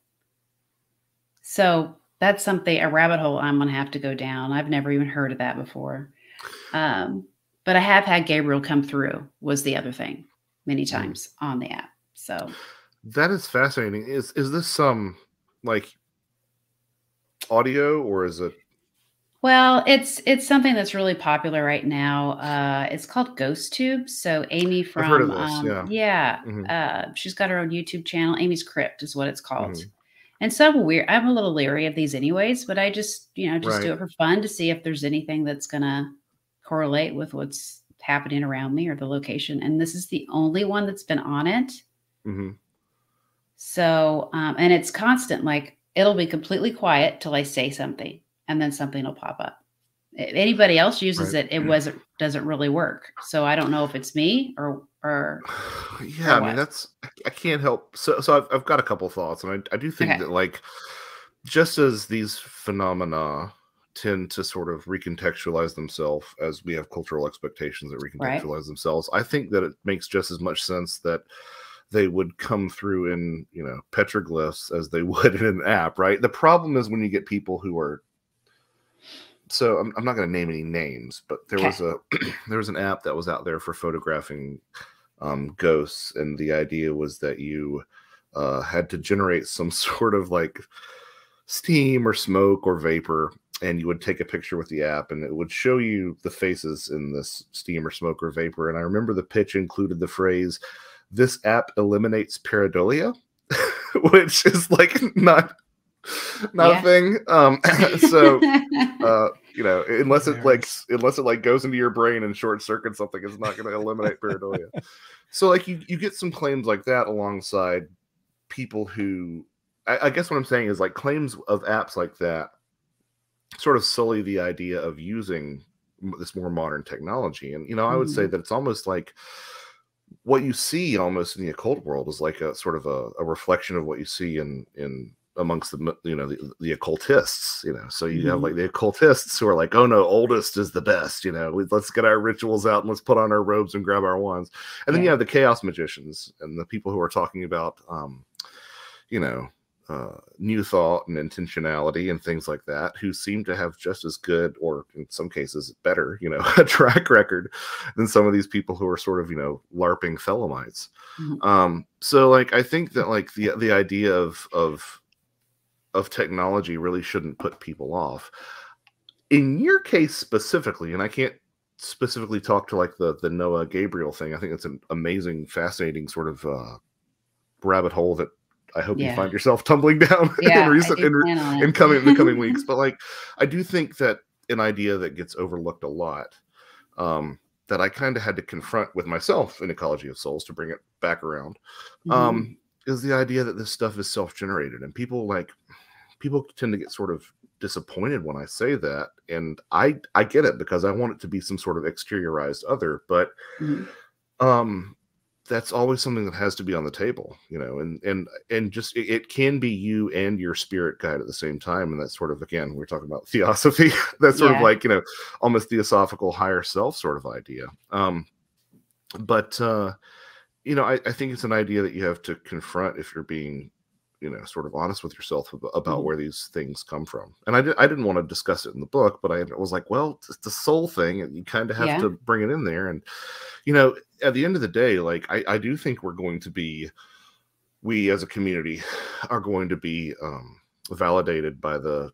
So that's something a rabbit hole I'm gonna have to go down. I've never even heard of that before. Um, but I have had Gabriel come through. Was the other thing many Mm. times on the app. So That is fascinating. Is is this some like audio or is it Well, it's it's something that's really popular right now. Uh, it's called Ghost Tube. So Amy from this, um, yeah. yeah, Mhm. uh, she's got her own YouTube channel. Amy's Crypt is what it's called. Mhm. And so I'm weird. I'm a little leery of these anyways, but I just you know just do it for fun to see if there's anything that's gonna correlate with what's happening around me or the location. And this is the only one that's been on it. Mhm. So, um, and it's constant. Like it'll be completely quiet till I say something, and then something will pop up. If anybody else uses Right. it, it wasn't doesn't really work. So I don't know if it's me or or *sighs* yeah, I what? mean that's I, I can't help. So so I've I've got a couple thoughts, and I I do think Okay. that like just as these phenomena tend to sort of recontextualize themselves as we have cultural expectations that Right. recontextualize themselves, I think that it makes just as much sense that they would come through in you know petroglyphs as they *laughs* would in an app, right? The problem is when you get people who are so I'm, I'm not going to name any names, but there Okay. was a *clears throat* there was an app that was out there for photographing um, ghosts, and the idea was that you uh, had to generate some *laughs* sort of like steam or smoke or vapor, and you would take a picture with the app, and it would show you the faces in this steam or smoke or vapor. And I remember the pitch included the phrase, "This app eliminates pareidolia," *laughs* which is like *laughs* not *laughs* not Yeah. a thing. Um, *laughs* so *laughs* uh you know unless it like unless it like goes into your brain and short circuits something it's not going to eliminate pareidolia. so like you you get some claims like that alongside people who I, I guess what i'm saying is like claims of apps like that sort of sully the idea of using this more modern technology and you know i would say that it's almost like what you see almost in the occult world is like a sort of a, a reflection of what you see in in amongst the you know the, the occultists you know so you have Mhm. like the occultists who are like oh no oldest is the best you know we, let's get our rituals out and let's put on our robes and grab our wands and then you have the chaos magicians and the people who are talking about um you know uh, new thought and intentionality and things like that who seem to have just as good or in some cases better you know *laughs* a track record than some of these people who are sort of you know larping thelemites Mhm. um so like i think that like the the idea of of of technology really shouldn't put people off in your case specifically and i can't specifically talk to like the the noah gabriel thing i think it's an amazing fascinating sort of uh rabbit hole that i hope you find yourself tumbling *laughs* down yeah, in recent in, in coming in the coming weeks. *laughs* But like, I do think that an idea that gets overlooked a lot, um, that I kind of had to confront with myself in Ecology of Souls to bring it back around, Mhm. um, is the idea that this stuff is self-generated, and people like people tend to get sort of disappointed when I say that, and I I get it because I want it to be some sort of exteriorized other, but Mhm. um that's always something that has to be on the table you know and and and just it, it can be you and your spirit guide at the same time and that's sort of again we're talking about *laughs* theosophy that's sort of like you know almost theosophical higher self sort of idea um but uh you know I, I think it's an idea that you have to confront if you're being you know sort of honest with yourself ab- about Mhm. where these things come from and i, did, I didn't want to discuss it in the book but i was like well it's the soul thing and you kind of have Yeah. to bring it in there and you know at the end of the day like I, I do think we're going to be we as a community are going to be um validated by the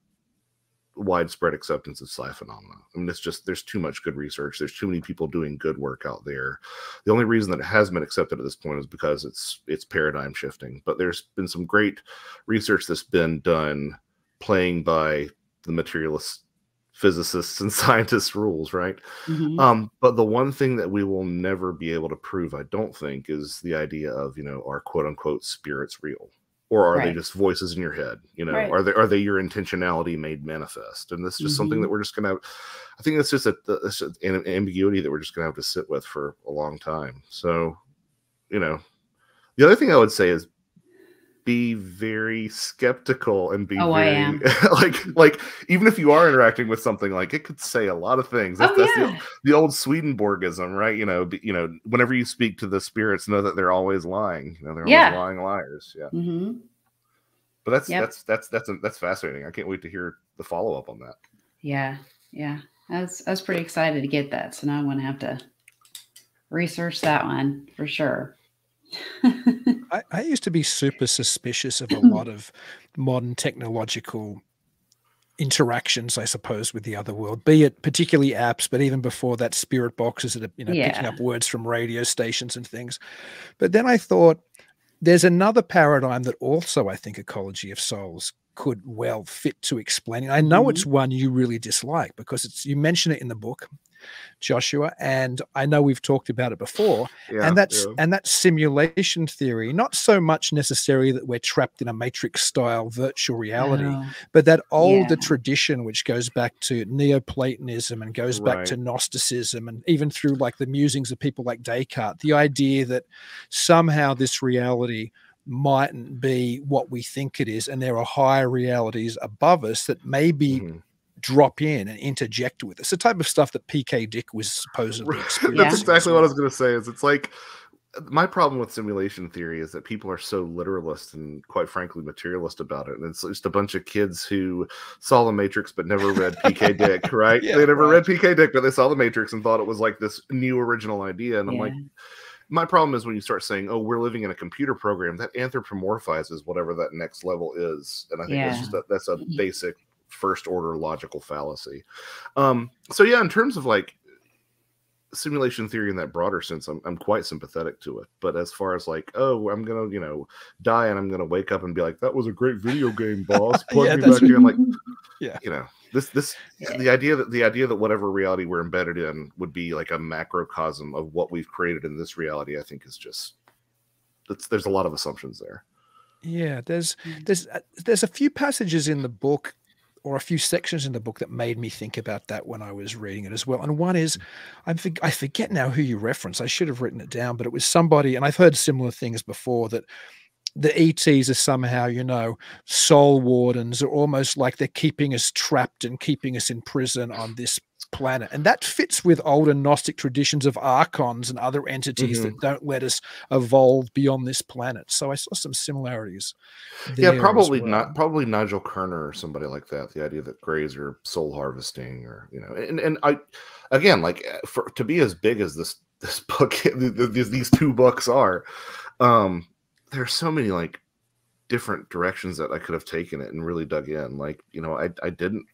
widespread acceptance of psi phenomena. I mean, it's just there's too much good research. There's too many people doing good work out there. The only reason that it has been accepted at this point is because it's it's paradigm shifting. But there's been some great research that's been done playing by the materialist physicists *laughs* and scientists rules, right? Mhm. Um, but the one thing that we will never be able to prove, I don't think, is the idea of you know are quote unquote spirits real, or are they just voices in your head? You know, Right. are they are they your intentionality made manifest? And this is just something Mhm. that we're just gonna. I think that's just a that's just an ambiguity that we're just gonna have to sit with for a long time. So, you know, the other thing I would say is be very skeptical and be Oh, I very am. *laughs* like like even if you are interacting with something like it could say a lot of things. That's, oh that's the, yeah. the old Swedenborgism, right? You know, be, you know, whenever you speak to the spirits, know that they're always lying. You know, they're Yeah. always lying liars. Yeah, hmm but that's Yep. that's that's that's that's fascinating. I can't wait to hear the follow up on that. Yeah. Yeah. I was I was pretty excited to get that. So now I'm gonna have to research that one for sure. I, I used to be super suspicious of a *clears throat* lot of modern technological interactions, I suppose, with the other world, be it particularly apps, but even before that, spirit boxes that are you know picking up words from radio stations and things. But then I thought there's another paradigm that also I think Ecology of Souls could well fit to explaining. I know it's mm-hmm. one you really dislike because it's you mention it in the book, Joshua, and I know we've talked about it before Yeah, and that's yeah. and that simulation theory not so much necessarily that we're trapped in a matrix style virtual reality Oh, but that older Yeah. tradition which goes back to neoplatonism and goes back to gnosticism and even through like the musings of people like descartes the idea that somehow this reality mightn't be what we think it is and there are higher realities above us that maybe Mhm. Drop in and interject with us the type of stuff that pk dick was supposedly *laughs* experiencing Yeah. That's exactly what I was going to say. Is it's like my problem with simulation theory is that people are so literalist and quite frankly materialist about it. And it's just a bunch of kids who saw the Matrix but never read PK *laughs* Dick, right? Yeah, they never right. read PK Dick, but they saw the Matrix and thought it was like this new original idea. And I'm yeah. like, my problem is when you start saying, "Oh, we're living in a computer program," that anthropomorphizes whatever that next level is, and I think that's just a, that's a basic first order logical fallacy. Um, so yeah, in terms of like simulation theory in that broader sense, I'm I'm quite sympathetic to it. But as far as like, oh, I'm gonna you know die and I'm gonna wake up and be like, that was a great video game, *laughs* boss. Plug Yeah, me back in. Like, *laughs* Yeah. you know, this this Yeah. the idea that the idea that whatever reality we're embedded in would be like a macrocosm of what we've created in this reality, I think is just it's, there's a lot of assumptions there. Yeah, there's Mm. there's uh, there's a few passages in the book or a few sections in the book that made me think about that when I was reading it as well. And one is, mm. I forg I forget now who you referenced. I should have written it down, but it was somebody, and I've heard similar things before that the ETs are somehow, you know, soul wardens, are almost like they're keeping us trapped and keeping us in prison on this planet. And that fits with older Gnostic traditions of archons and other entities that don't let us evolve beyond this planet. So I saw some similarities. there yeah, probably well. not. Probably Nigel Kerner or somebody like that. The idea that Greys are soul harvesting, or you know, and and I, again, like uh, for to be as big as this *laughs* this book, th- th- these these two books are, um, there's so many like different directions that I could have taken it and really dug in. Like you know, I I didn't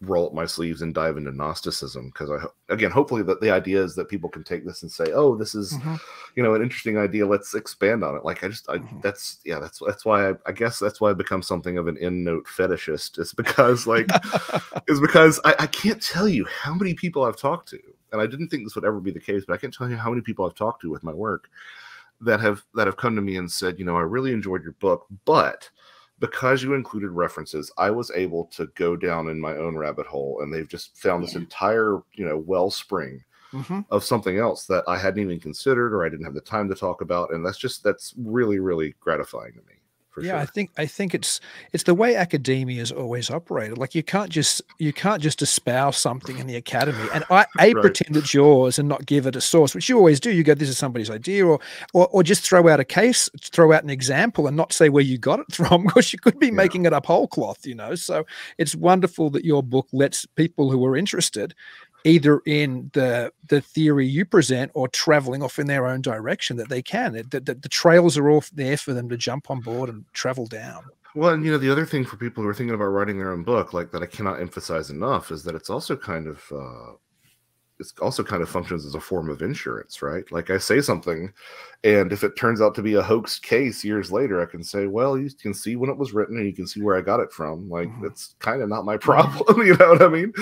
roll up my sleeves and dive into Gnosticism because I again, hopefully that the idea is that people can take this and say, oh, this is Mhm. you know an interesting idea let's expand on it like i just i Mhm. that's yeah that's that's why I, I guess that's why i become something of an end note fetishist is because like *laughs* is because I, I can't tell you how many people i've talked to and i didn't think this would ever be the case but i can't tell you how many people i've talked to with my work that have that have come to me and said you know i really enjoyed your book but because you included references i was able to go down in my own rabbit hole and they've just found this entire you know wellspring Mhm. of something else that I hadn't even considered or I didn't have the time to talk about. And that's just that's really, really gratifying to me. For yeah, I think I think it's it's the way academia has always operated. Like you can't just you can't just espouse something in the academy and I *sighs* a Right. pretend it's yours and not give it a source, which you always do. You go, this is somebody's idea, or or, or just throw out a case, throw out an example, and not say where you got it *laughs* from, because you could be Yeah. making it up whole cloth, you know. So it's wonderful that your book lets people who are interested either in the the theory you present or traveling off in their own direction that they can It- the, the, the trails are all there for them to jump on board and travel down Well, and you know, the other thing for people who are thinking about writing their own book, like that I cannot emphasize enough, is that it's also kind of uh it's also kind of functions as a form of insurance, right? Like I say something, and if it turns out to be a hoax case years later, I can say, well, you can see when it was written and you can see where I got it from. Like Mhm. it's kind of not my *laughs* problem, you know what I mean?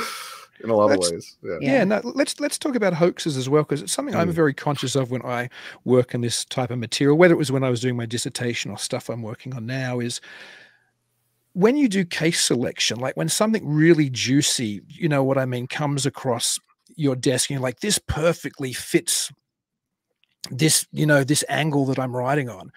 In a lot That's- of ways. Yeah. yeah, no, let's let's talk about hoaxes as well because it's something i'm Mm. very conscious of when i work in this type of material whether it was when i was doing my dissertation or stuff i'm working on now is when you do case selection like when something really juicy you know what i mean comes across your desk and you're like this perfectly fits this you know this angle that i'm writing on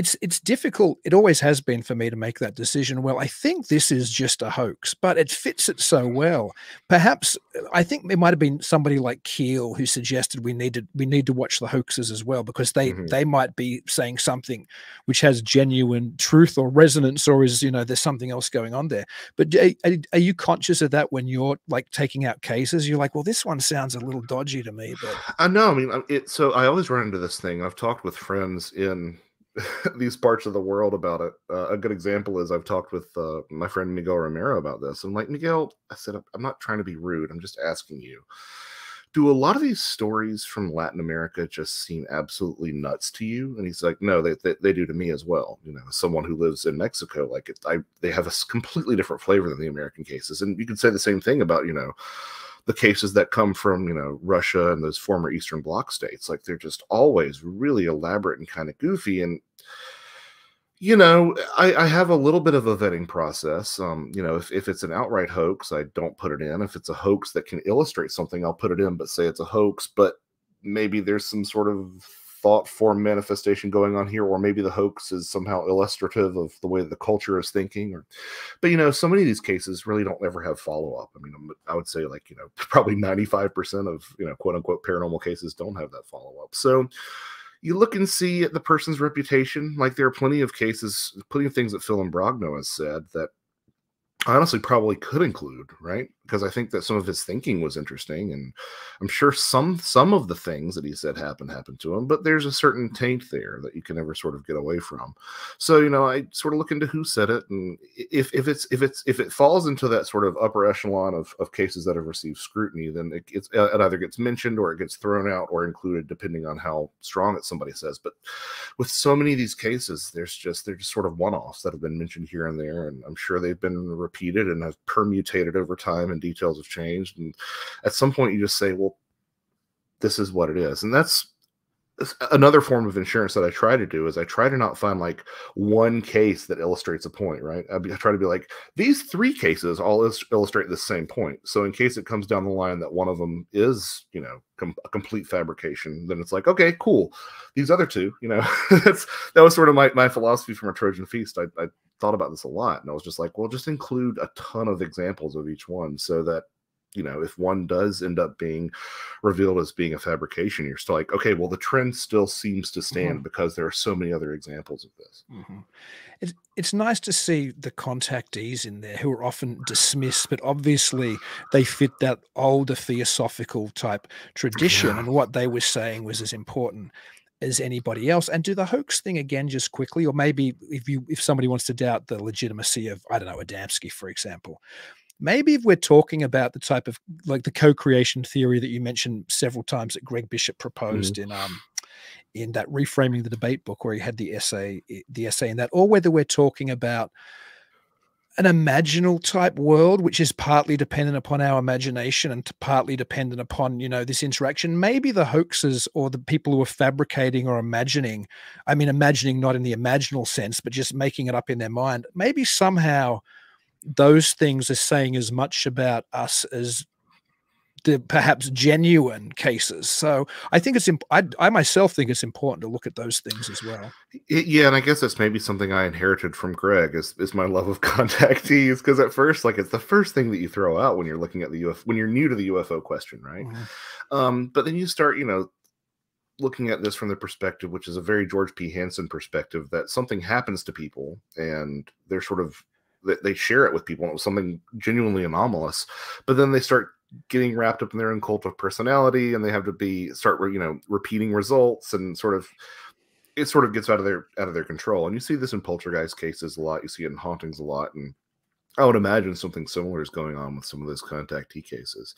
it's it's difficult. It always has been for me to make that decision. Well, I think this is just a hoax, but it fits it so mm-hmm. well. Perhaps uh, I think it might have been somebody like Keel who suggested we needed we need to watch the hoaxes as well because they Mhm. they might be saying something which has genuine truth or resonance, or is you know there's something else going on there. But are, are- you conscious of that when you're like taking out cases? You're like, well, this one sounds a little dodgy to me, but I know. I mean, I'm- it. So I always run into this thing. I've talked with friends in *laughs* these parts of the world about it. Uh, a good example is I've talked with uh, my friend Miguel Romero about this. I'm like, Miguel, I said, I'm- not trying to be rude. I'm just asking you. Do a lot of these stories from Latin America just seem absolutely nuts to you? And he's like, no, they, they, they do to me as well. You know, someone who lives in Mexico, like it, I, they have a completely different flavor than the American cases. And you could say the same thing about, you know, the cases that come from you know Russia and those former Eastern Bloc states. Like they're just always really elaborate and kind of goofy. And you know, I, I have a little bit of a vetting process. Um, you know, if, if it's an outright hoax, I don't put it in. If it's a hoax that can illustrate something, I'll put it in, but say it's a hoax, but maybe there's some sort of thought form manifestation going on here, or maybe the hoax is somehow illustrative of the way the culture is thinking, or but you know, so many of these cases really don't ever have follow up. I mean, I'm- I would say like you know *laughs* probably 95 percent of you know quote unquote paranormal cases don't have that follow up. So you look and see at the person's reputation. Like there are plenty of cases, plenty of things that Phil Imbrogno has said that I honestly probably could include, right? Because I think that some of his thinking was interesting, and I'm sure some some of the things that he said happened happened to him. But there's a certain taint there that you can never sort of get away from. So you know, I sort of look into who said it, and if if it's if it's if it falls into that sort of upper echelon of of cases that have received scrutiny, then it gets uh, it either gets mentioned or it gets thrown out or included, depending on how strong it somebody says. But with so many of these cases, there's just they're just sort of one-offs that have been mentioned here and there, and I'm sure they've been repeated and have permutated over time, and details have changed. And at some point, you just say, "Well, this is what it is," and that's that's another form of insurance that I try to do is I try to not find like one case that illustrates a point, right? I, be, I try to be like these three cases all is, illustrate the same point. So in case it comes down the line that one of them is, you know, com- a complete fabrication, then it's like, okay, cool. These other two, you know, *laughs* that's that was sort of my, my philosophy from a Trojan Feast. I, I thought about this a lot, and I was just like, well, just include a ton of examples of each one, so that you know, if one does end up being revealed as being a fabrication, you're still like, okay, well, the trend still seems to stand because there are so many other examples of this. Mhm. It's it's nice to see the contactees in there who are often dismissed, but obviously they fit that older theosophical type tradition, Yeah. and what they were saying was as important as anybody else. And do the hoax thing again, just quickly, or maybe if you if somebody wants to doubt the legitimacy of I don't know Adamski, for example. Maybe if we're talking about the type of like the co-creation theory that you mentioned several times that Greg Bishop proposed in um in that reframing the debate book where he had the essay the essay in that or whether we're talking about an imaginal type world which is partly dependent upon our imagination and partly dependent upon you know this interaction. Maybe the hoaxes or the people who are fabricating or imagining i mean imagining not in the imaginal sense but just making it up in their mind maybe somehow those things are saying as much about us as the perhaps genuine cases. So I think it's imp- I, I myself think it's important to look at those things as well. Yeah, and I guess that's maybe something I inherited from Greg is, is my love of *laughs* contactees. Because at first, like it's the first thing that you throw out when you're looking at the UFO when you're new to the UFO question, right? Mhm. Um, but then you start, you know, looking at this from the perspective, which is a very George P. Hansen perspective, that something happens to people and they're sort of they, they share it with people and it was something genuinely anomalous, but then they start getting wrapped up in their own cult of personality and they have to be start you know repeating results and sort of it sort of gets out of their out of their control. And you see this in poltergeist cases a lot. You see it in hauntings a lot. And i would imagine something similar is going on with some of those contactee cases.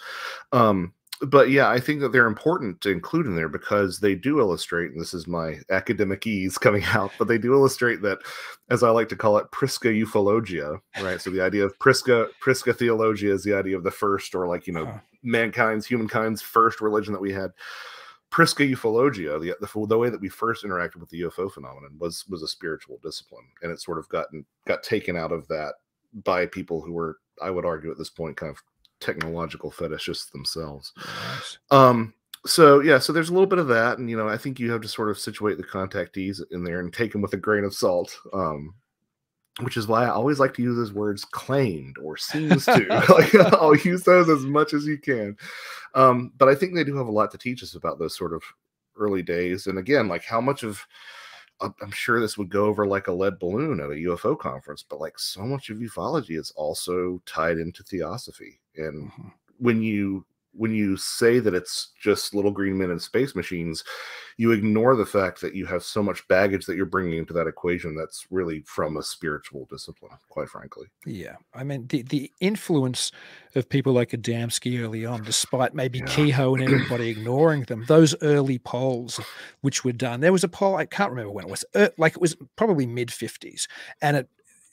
Um but yeah i think that they're important to include in there because they do illustrate and this is my academic ease *laughs* coming out but they do illustrate that as i like to call it prisca ufologia right so the idea of prisca prisca theologia is the idea of the first or like you know Huh. mankind's humankind's first religion that we had Prisca ufologia, the, the the way that we first interacted with the UFO phenomenon was was a spiritual discipline, and it sort of gotten got taken out of that by people who were, I would argue, at this point, kind of technological fetishists themselves. Nice. Um, so yeah, so there's a little bit of that, and you know, I think you have to sort of situate the contactees in there and take them with a grain of salt. Um, which is why I always like to use those words claimed or seems to. *laughs* like, I'll use those as much as you can. Um, but I think they do have a lot to teach us about those sort of early days. And again, like how much of I'm sure this would go over like a lead balloon at a UFO conference, but like so much of ufology is also tied into theosophy. And mm-hmm. when you when you say that it's just little green men and space machines, you ignore the fact that you have so much baggage that you're bringing into that equation that's really from a spiritual discipline, quite frankly. Yeah. I mean, the, the influence of people like Adamski early on, despite maybe yeah. Keyhoe and *clears throat* everybody ignoring them, those early polls which were done, there was a poll, I can't remember when it was, uh, like it was probably mid 50s, and it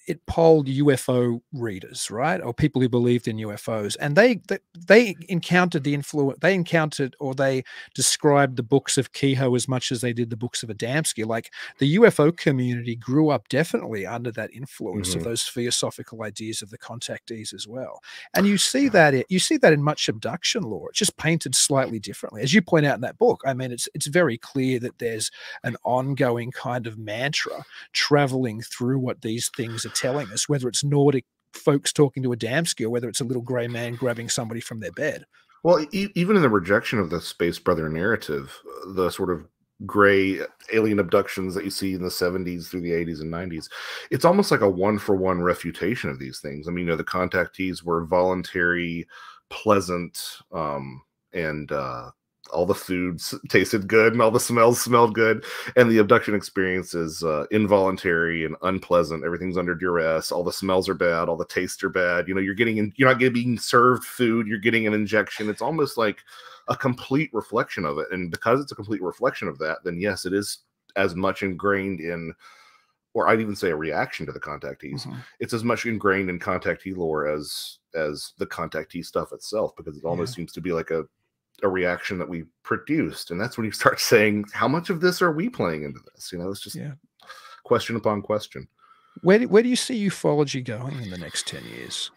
it polled UFO readers, right, or people who believed in UFOs, and they they, they encountered the influence. They encountered or they described the books of Keyhoe as much as they did the books of Adamski. Like the UFO community grew up definitely under that influence mm-hmm. of those theosophical ideas of the contactees as well. And you see that it, you see that in much abduction lore. It's just painted slightly differently, as you point out in that book. I mean, it's it's very clear that there's an ongoing kind of mantra traveling through what these things are telling us, whether it's Nordic folks talking to a Adamski or whether it's a little gray man grabbing somebody from their bed. Well, e- even in the rejection of the space brother narrative, the sort of gray alien abductions that you see in the 70s through the 80s and 90s it's almost like a one for one refutation of these things i mean you know the contactees were voluntary pleasant um and uh all the foods tasted good and all the smells smelled good and the abduction experience is uh, involuntary and unpleasant. Everything's under duress. All the smells are bad. All the tastes are bad. You know you're getting in, you're not getting being served food. You're getting an injection. It's almost like a complete reflection of it. And because it's a complete reflection of that then yes it is as much ingrained in or I'd even say a reaction to the contactees. Mm-hmm. It's as much ingrained in contactee lore as as the contactee stuff itself, because it almost yeah. seems to be like a a reaction that we produced and that's when you start *laughs* saying how much of this are we playing into this? You know it's just yeah. question upon question. Where do, where do you see ufology going in the next 10 years?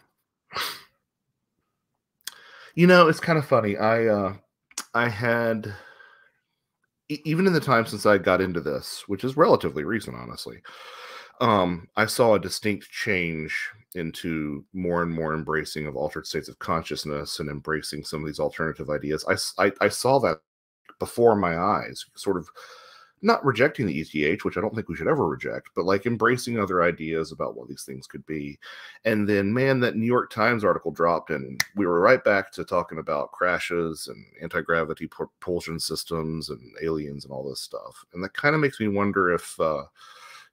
You know it's kind of funny. I uh i had even in the time since i got into this which is relatively recent honestly um i saw a distinct change into more and more embracing of altered states of consciousness and embracing some of these alternative ideas. I, I, I saw that before my eyes, sort of not rejecting the ETH, which I don't think we should ever reject, but like embracing other ideas about what these things could be. And then, man, that New York Times article dropped, and we were right back to talking about crashes and anti gravity propulsion systems and aliens and all this stuff. And that kind of makes me wonder if, uh,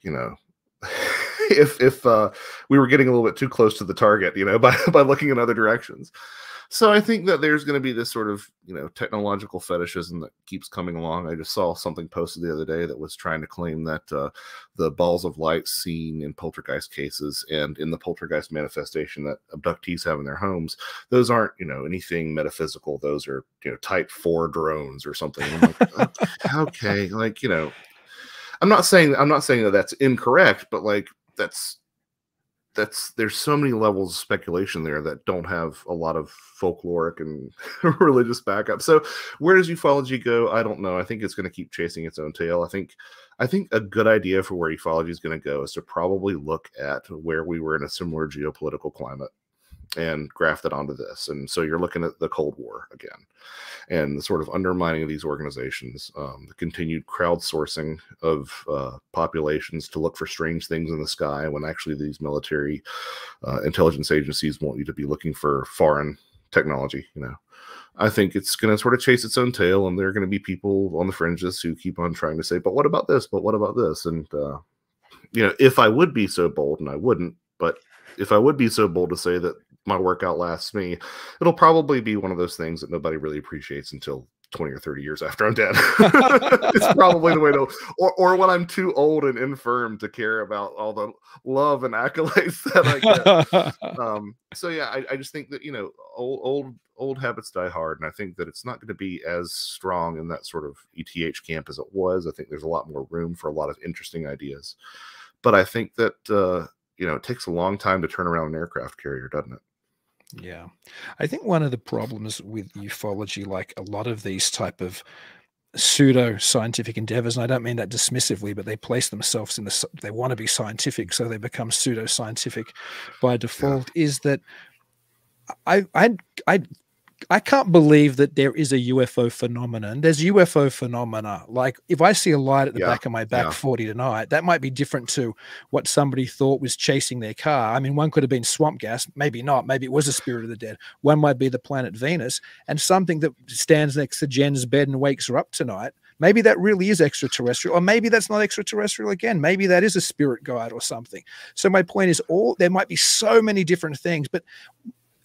you know, *laughs* if if uh, we were getting a little bit too close to the target, you know, *laughs* by by looking in other directions. So I think that there's going to be this sort of you know technological fetishism that keeps coming along. I just saw something posted the other day that was trying to claim that uh, the balls of light seen in poltergeist cases and in the poltergeist manifestation that abductees have in their homes, those aren't you know anything metaphysical. Those are you know Type Four drones or something. Like, *laughs* okay, like you know I'm not saying I'm not saying that that's incorrect, but like that's that's there's so many levels of speculation there that don't have a lot of folkloric and *laughs* religious backup. So where does ufology go? I don't know. I think it's going to keep chasing its own tail. I think I think a good idea for where ufology is going to go is to probably look at where we were in a similar geopolitical climate and grafted onto this. And so you're looking at the Cold War again and the sort of undermining of these organizations, um, the continued crowdsourcing of uh, populations to look for strange things in the sky when actually these military uh, intelligence agencies want you to be looking for foreign technology, you know. I think it's going to sort of chase its own tail, and there are going to be people on the fringes who keep on trying to say, "But what about this? But what about this?" And uh, you know, if I would be so bold, and I wouldn't, but if I would be so bold to say that my workout lasts me, it'll probably be one of those things that nobody really appreciates until 20 or 30 years after I'm dead. *laughs* it's probably the way to or or when I'm too old and infirm to care about all the love and accolades *laughs* that I get. *laughs* um, so yeah, I, I just think that you know, old old old habits die hard, and I think that it's not going to be as strong in that sort of ETH camp as it was. I think there's a lot more room for a lot of interesting ideas. But I think that uh, you know, it takes a long time to turn around an aircraft carrier, doesn't it? Yeah. I think one of the problems with ufology, like a lot of these type of pseudo scientific endeavors, and I don't mean that dismissively, but they place themselves in the, they want to be scientific, so they become pseudo scientific by default, yeah. is that I, I, I I can't believe that there is a UFO phenomenon. There's UFO phenomena. Like if I see a light at the yeah, back of my back yeah. 40 tonight, that might be different to what somebody thought was chasing their car. I mean, one could have been swamp gas, maybe not. Maybe it was a spirit of the dead. One might be the planet Venus and something that stands next to Jenn's bed and wakes her up tonight. Maybe that really is extraterrestrial, or maybe that's not extraterrestrial again. Maybe that is a spirit guide or something. So my point is, all there might be so many different things, but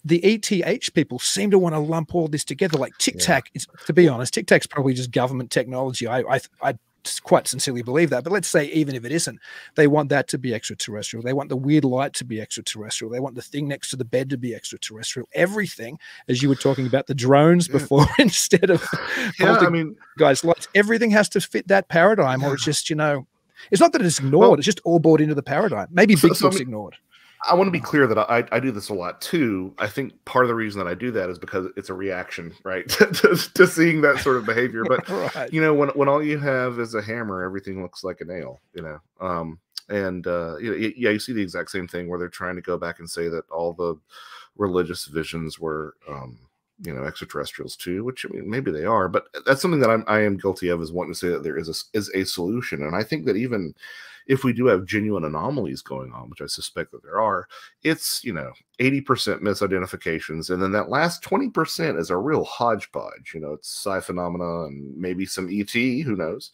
the ETH people seem to want to lump all this together. Like Tic Tac, yeah. to be honest, Tic Tac's probably just government technology. I, I, I quite sincerely believe that. But let's say even if it isn't, they want that to be extraterrestrial. They want the weird light to be extraterrestrial. They want the thing next to the bed to be extraterrestrial. Everything, as you were talking about the drones before, yeah. *laughs* instead of *laughs* yeah, I mean, guys, lights. Everything has to fit that paradigm, or it's just you know, it's not that it's ignored. Well, it's just all bought into the paradigm. Maybe so, Bigfoot's so, I mean, ignored. I want to be clear that I, I do this a lot too. I think part of the reason that I do that is because it's a reaction, right, *laughs* to, to, seeing that sort of behavior. But *laughs* right. you know, when when all you have is a hammer, everything looks like a nail. You know, um, and uh, you know, yeah, you see the exact same thing where they're trying to go back and say that all the religious visions were, um, you know, extraterrestrials too. Which I mean, maybe they are, but that's something that I'm I am guilty of is wanting to say that there is a is a solution, and I think that even if we do have genuine anomalies going on, which I suspect that there are, it's, you know, 80% misidentifications. And then that last 20% is a real hodgepodge. You know, it's psi phenomena and maybe some ET, who knows,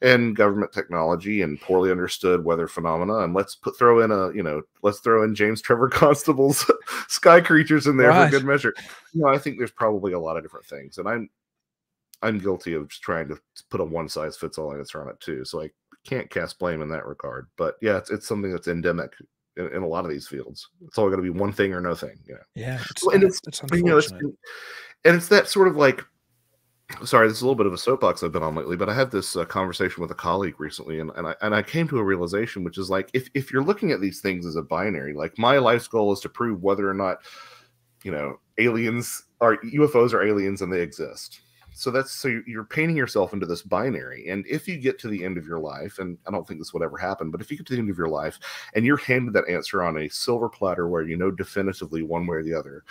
and government technology and poorly understood weather phenomena. And let's put throw in a, you know, let's throw in James Trevor *laughs* Constable's sky creatures in there right. for good measure. You know, I think there's probably a lot of different things. And I'm, I'm guilty of just trying to put a one size fits all answer on it too. So I can't cast blame in that regard. But yeah, it's, it's something that's endemic in, in a lot of these fields. It's all going to be one thing or no thing. Yeah. Yeah. It's, and it's, it's you know, it's, and it's that sort of like, sorry, this is a little bit of a soapbox I've been on lately, but I had this uh, conversation with a colleague recently, and, and I and I came to a realization, which is like, if if you're looking at these things as a binary, like my life's goal is to prove whether or not, you know, aliens are UFOs are aliens and they exist so that's so you're painting yourself into this binary and if you get to the end of your life and i don't think this would ever happen but if you get to the end of your life and you're handed that answer on a silver platter where you know definitively one way or the other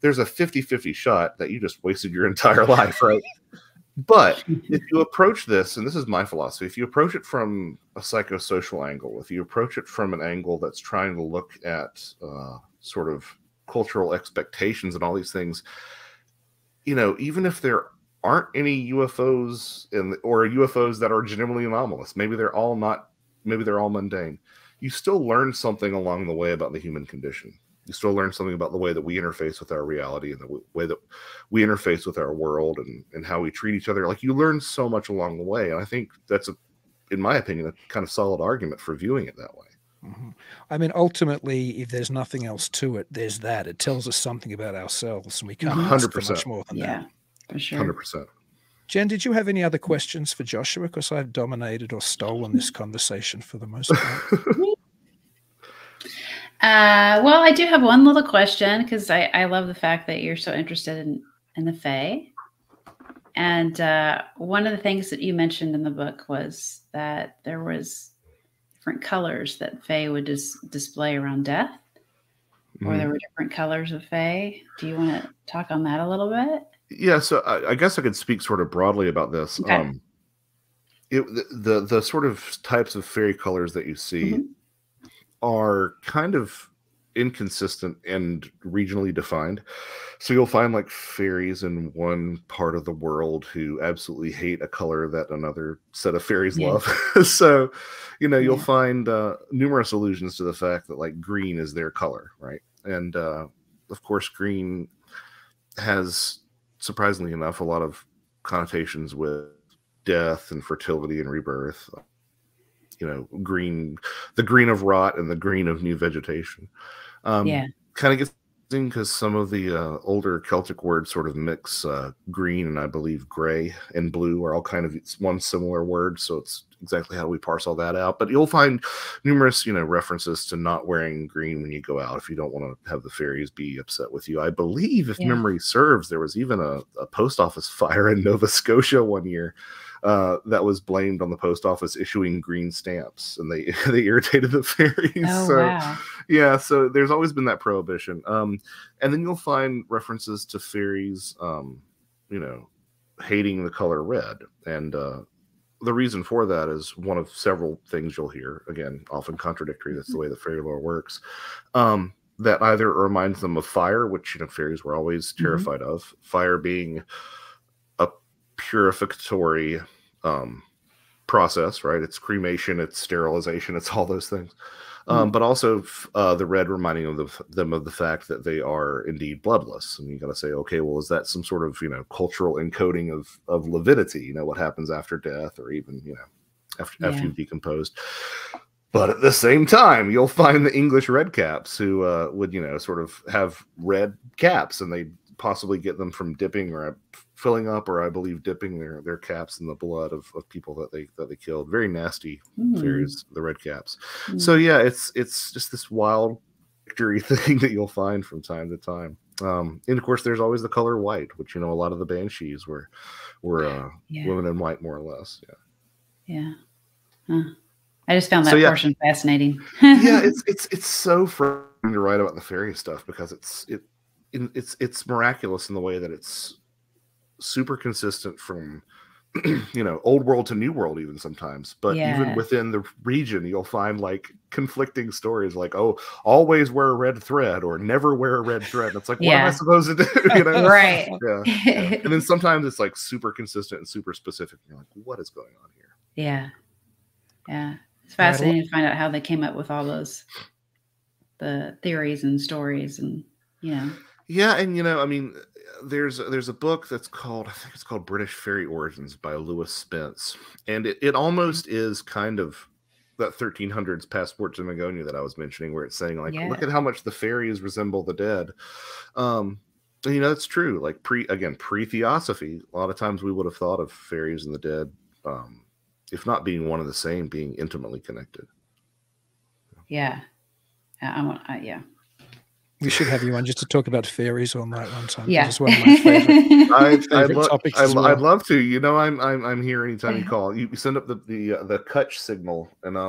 there's a 50-50 shot that you just wasted your *laughs* entire life right? But if you approach this and this is my philosophy if you approach it from a psychosocial angle if you approach it from an angle that's trying to look at uh, sort of cultural expectations and all these things you know even if there aren't any UFOs in or UFOs that are genuinely anomalous. Maybe they're all not. Maybe they're all mundane. You still learn something along the way about the human condition. You still learn something about the way that we interface with our reality and the way that we interface with our world and, and how we treat each other. Like you learn so much along the way. And I think that's a, in my opinion, a kind of solid argument for viewing it that way. Mm-hmm. I mean, ultimately, if there's nothing else to it, there's that. It tells us something about ourselves, and we can't 100%. ask much more than yeah. that for sure. 100%. Jenn, did you have any other questions for Joshua? Because I've dominated or stolen this conversation for the most part. *laughs* uh, well, I do have one little question because I, I love the fact that you're so interested in, in the Fae. And uh, one of the things that you mentioned in the book was that there was different colors that Fae would dis- display around death, mm. or mm-hmm. there were different colors of Fae. Do you want to talk on that a little bit? Yeah, so I, I, guess I could speak sort of broadly about this. Okay. Um, it, the, the, sort of types of fairy colors that you see mm-hmm. are kind of inconsistent and regionally defined. So you'll find like fairies in one part of the world who absolutely hate a color that another set of fairies yeah. love. *laughs* so, you know, you'll yeah. find uh, numerous allusions to the fact that like green is their color, right? And uh, of course, green has surprisingly enough, a lot of connotations with death and fertility and rebirth. You know, green, the green of rot and the green of new vegetation. Um, yeah, kind of gets because some of the uh, older Celtic words sort of mix uh, green and I believe gray and blue are all kind of one similar word. So it's exactly how we parse all that out. But you'll find numerous, you know, references to not wearing green when you go out if you don't want to have the fairies be upset with you. I believe, if Yeah. memory serves, there was even a, a post office *laughs* fire in Nova Scotia one year uh, that was blamed on the post office issuing green stamps, and they *laughs* they irritated the fairies. Oh so wow. yeah, so there's always been that prohibition. Um, and then you'll find references to fairies, um, you know, hating the color red, and uh, the reason for that is one of several things you'll hear. Again, often contradictory. That's the way the fairy lore works. Um, that either reminds them of fire, which you know fairies were always Mhm. terrified of. Fire being a purificatory um, process, right? It's cremation, it's sterilization, it's all those things. Um, but also uh, the red reminding of the, them of the fact that they are indeed bloodless, and you got to say, okay, well, is that some sort of you know cultural encoding of of lividity? You know what happens after death, or even you know after after you've decomposed. But at the same time, you'll find the English red caps who uh, would you know sort of have red caps, and they possibly get them from dipping or uh, filling up, or I believe dipping their their caps in the blood of, of people that they that they killed. Very nasty Hmm. fairies, the red caps. Hmm. So yeah, it's it's just this wild victory *laughs* thing that you'll find from time to time. Um, and of course, there's always the color white, which you know a lot of the banshees were were uh, yeah. women in white, more or less. Yeah, Yeah. Huh. I just found that So, yeah. portion fascinating. *laughs* yeah, it's *laughs* it's it's so frustrating to write about the fairy stuff because it's it it's it's miraculous in the way that it's super consistent from *clears throat* you know old world to new world even sometimes but Yeah. even within the region you'll find like conflicting stories like oh always wear a red thread or never wear a red thread and it's like what am i supposed to do *laughs* you know right. yeah, yeah. and then *laughs* sometimes it's like super consistent and super specific and you're like what is going on here Yeah. Yeah. It's Yeah, fascinating to find out how they came up with all those the theories and stories and you know. Yeah, and you know, I mean, there's there's a book that's called I think it's called British Fairy Origins by Lewis Spence, and it, it almost is kind of that 1300s passport to Magonia that I was mentioning, where it's saying like, Yeah. look at how much the fairies resemble the dead. Um, and, you know, it's true. Like pre again pre theosophy, a lot of times we would have thought of fairies and the dead, um, if not being one and the same, being intimately connected. Yeah. Yeah, I want I, yeah. We should have you on just to talk about fairies all night one time. Yeah. It's one of my favorite. *laughs* I, I'd, favorite lo- topics I, as I'd love to. You know, I'm I'm I'm here anytime you call. You send up the the uh, the Kutch signal, and I'll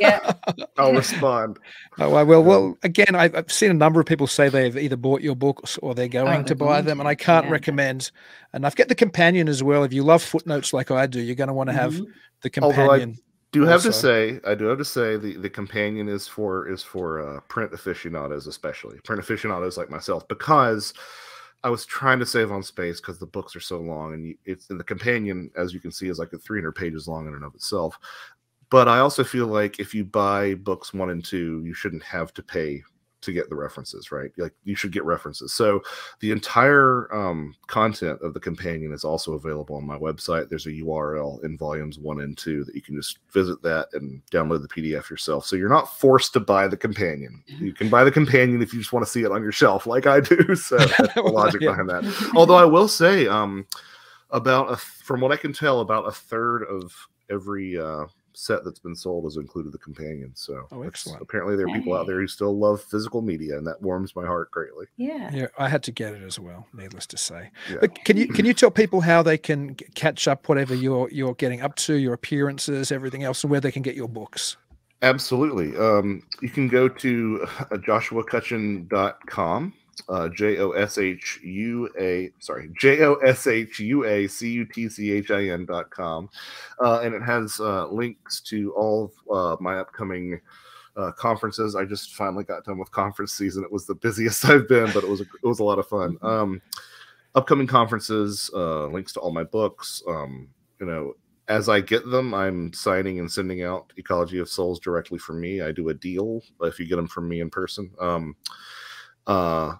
Yeah. I'll respond. *laughs* Oh, I will. Well, again, I've, I've seen a number of people say they've either bought your books or they're going Oh, to buy them, and I can't yeah. recommend enough. Get the companion as well. If you love footnotes like I do, you're going to want to have Mhm. the Although I- companion. Do have to say, I do have to say, the the companion is for is for uh, print aficionados, especially print aficionados like myself, because I was trying to save on space because the books are so long, and you, it's and the companion, as you can see, is like a 300 pages long in and of itself. But I also feel like if you buy books one and two, you shouldn't have to pay to get the references, right? Like you should get references. So the entire um, content of the companion is also available on my website. There's a URL in volumes one and two that you can just visit that and download the PDF yourself. So you're not forced to buy the companion. You can buy the companion if you just want to see it on your shelf, like I do. *laughs* So *laughs* that's the logic behind that. Although I will say, um, about a, from what I can tell, about a third of every uh, set that's been sold has included the companion. So Oh, excellent. apparently there are people out there who still love physical media, and that warms my heart greatly. Yeah. Yeah, I had to get it as well. Needless to say. Yeah. But can you *clears throat* can you tell people how they can catch up whatever you're you're getting up to, your appearances, everything else, and where they can get your books? Absolutely. Um, you can go to uh, joshuacutchin.com, uh, J O S H U A, sorry, J O S H U A C U T C H I N dot com. Uh, and it has uh, links to all of uh, my upcoming uh, conferences. I just finally got done with conference season. It was the busiest *laughs* I've been, but it was a, it was a lot of fun. Um, upcoming conferences, uh, links to all my books. Um, you know, as I get them, I'm signing and sending out Ecology of Souls directly from me. I do a deal if you get them from me in person. Um, uh,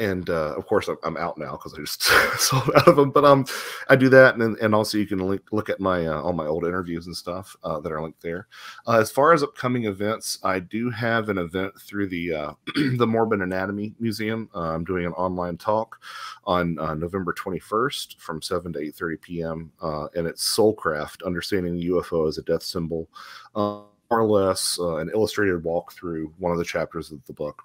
and uh, of course I'm out now because I just *laughs* sold out of them. But um, I do that, and and also you can link, look at my uh, all my old interviews and stuff uh, that are linked there. Uh, as far as upcoming events, I do have an event through the uh, *clears throat* the Morbid Anatomy Museum. Uh, I'm doing an online talk on November 21st from 7 to 8:30 p.m. and it's Soulcraft: Understanding the UFO as a Death Symbol. more or less an illustrated walk through one of the chapters of the book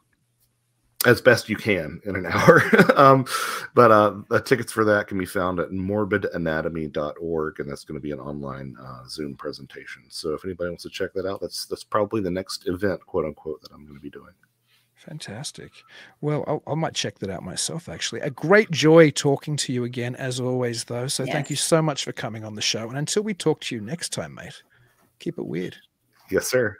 as best you can in an *laughs* hour. um, but uh, the tickets for that can be found at morbidanatomy.org, and that's going to be an online uh, Zoom presentation. So if anybody wants to check that out, that's that's probably the next event, quote unquote, that I'm going to be doing. Fantastic. Well, I, I, might check that out myself, actually. A great joy talking to you again, as always, though. So yes. thank you so much for coming on the show. And until we talk to you next time, mate, keep it weird. Yes, sir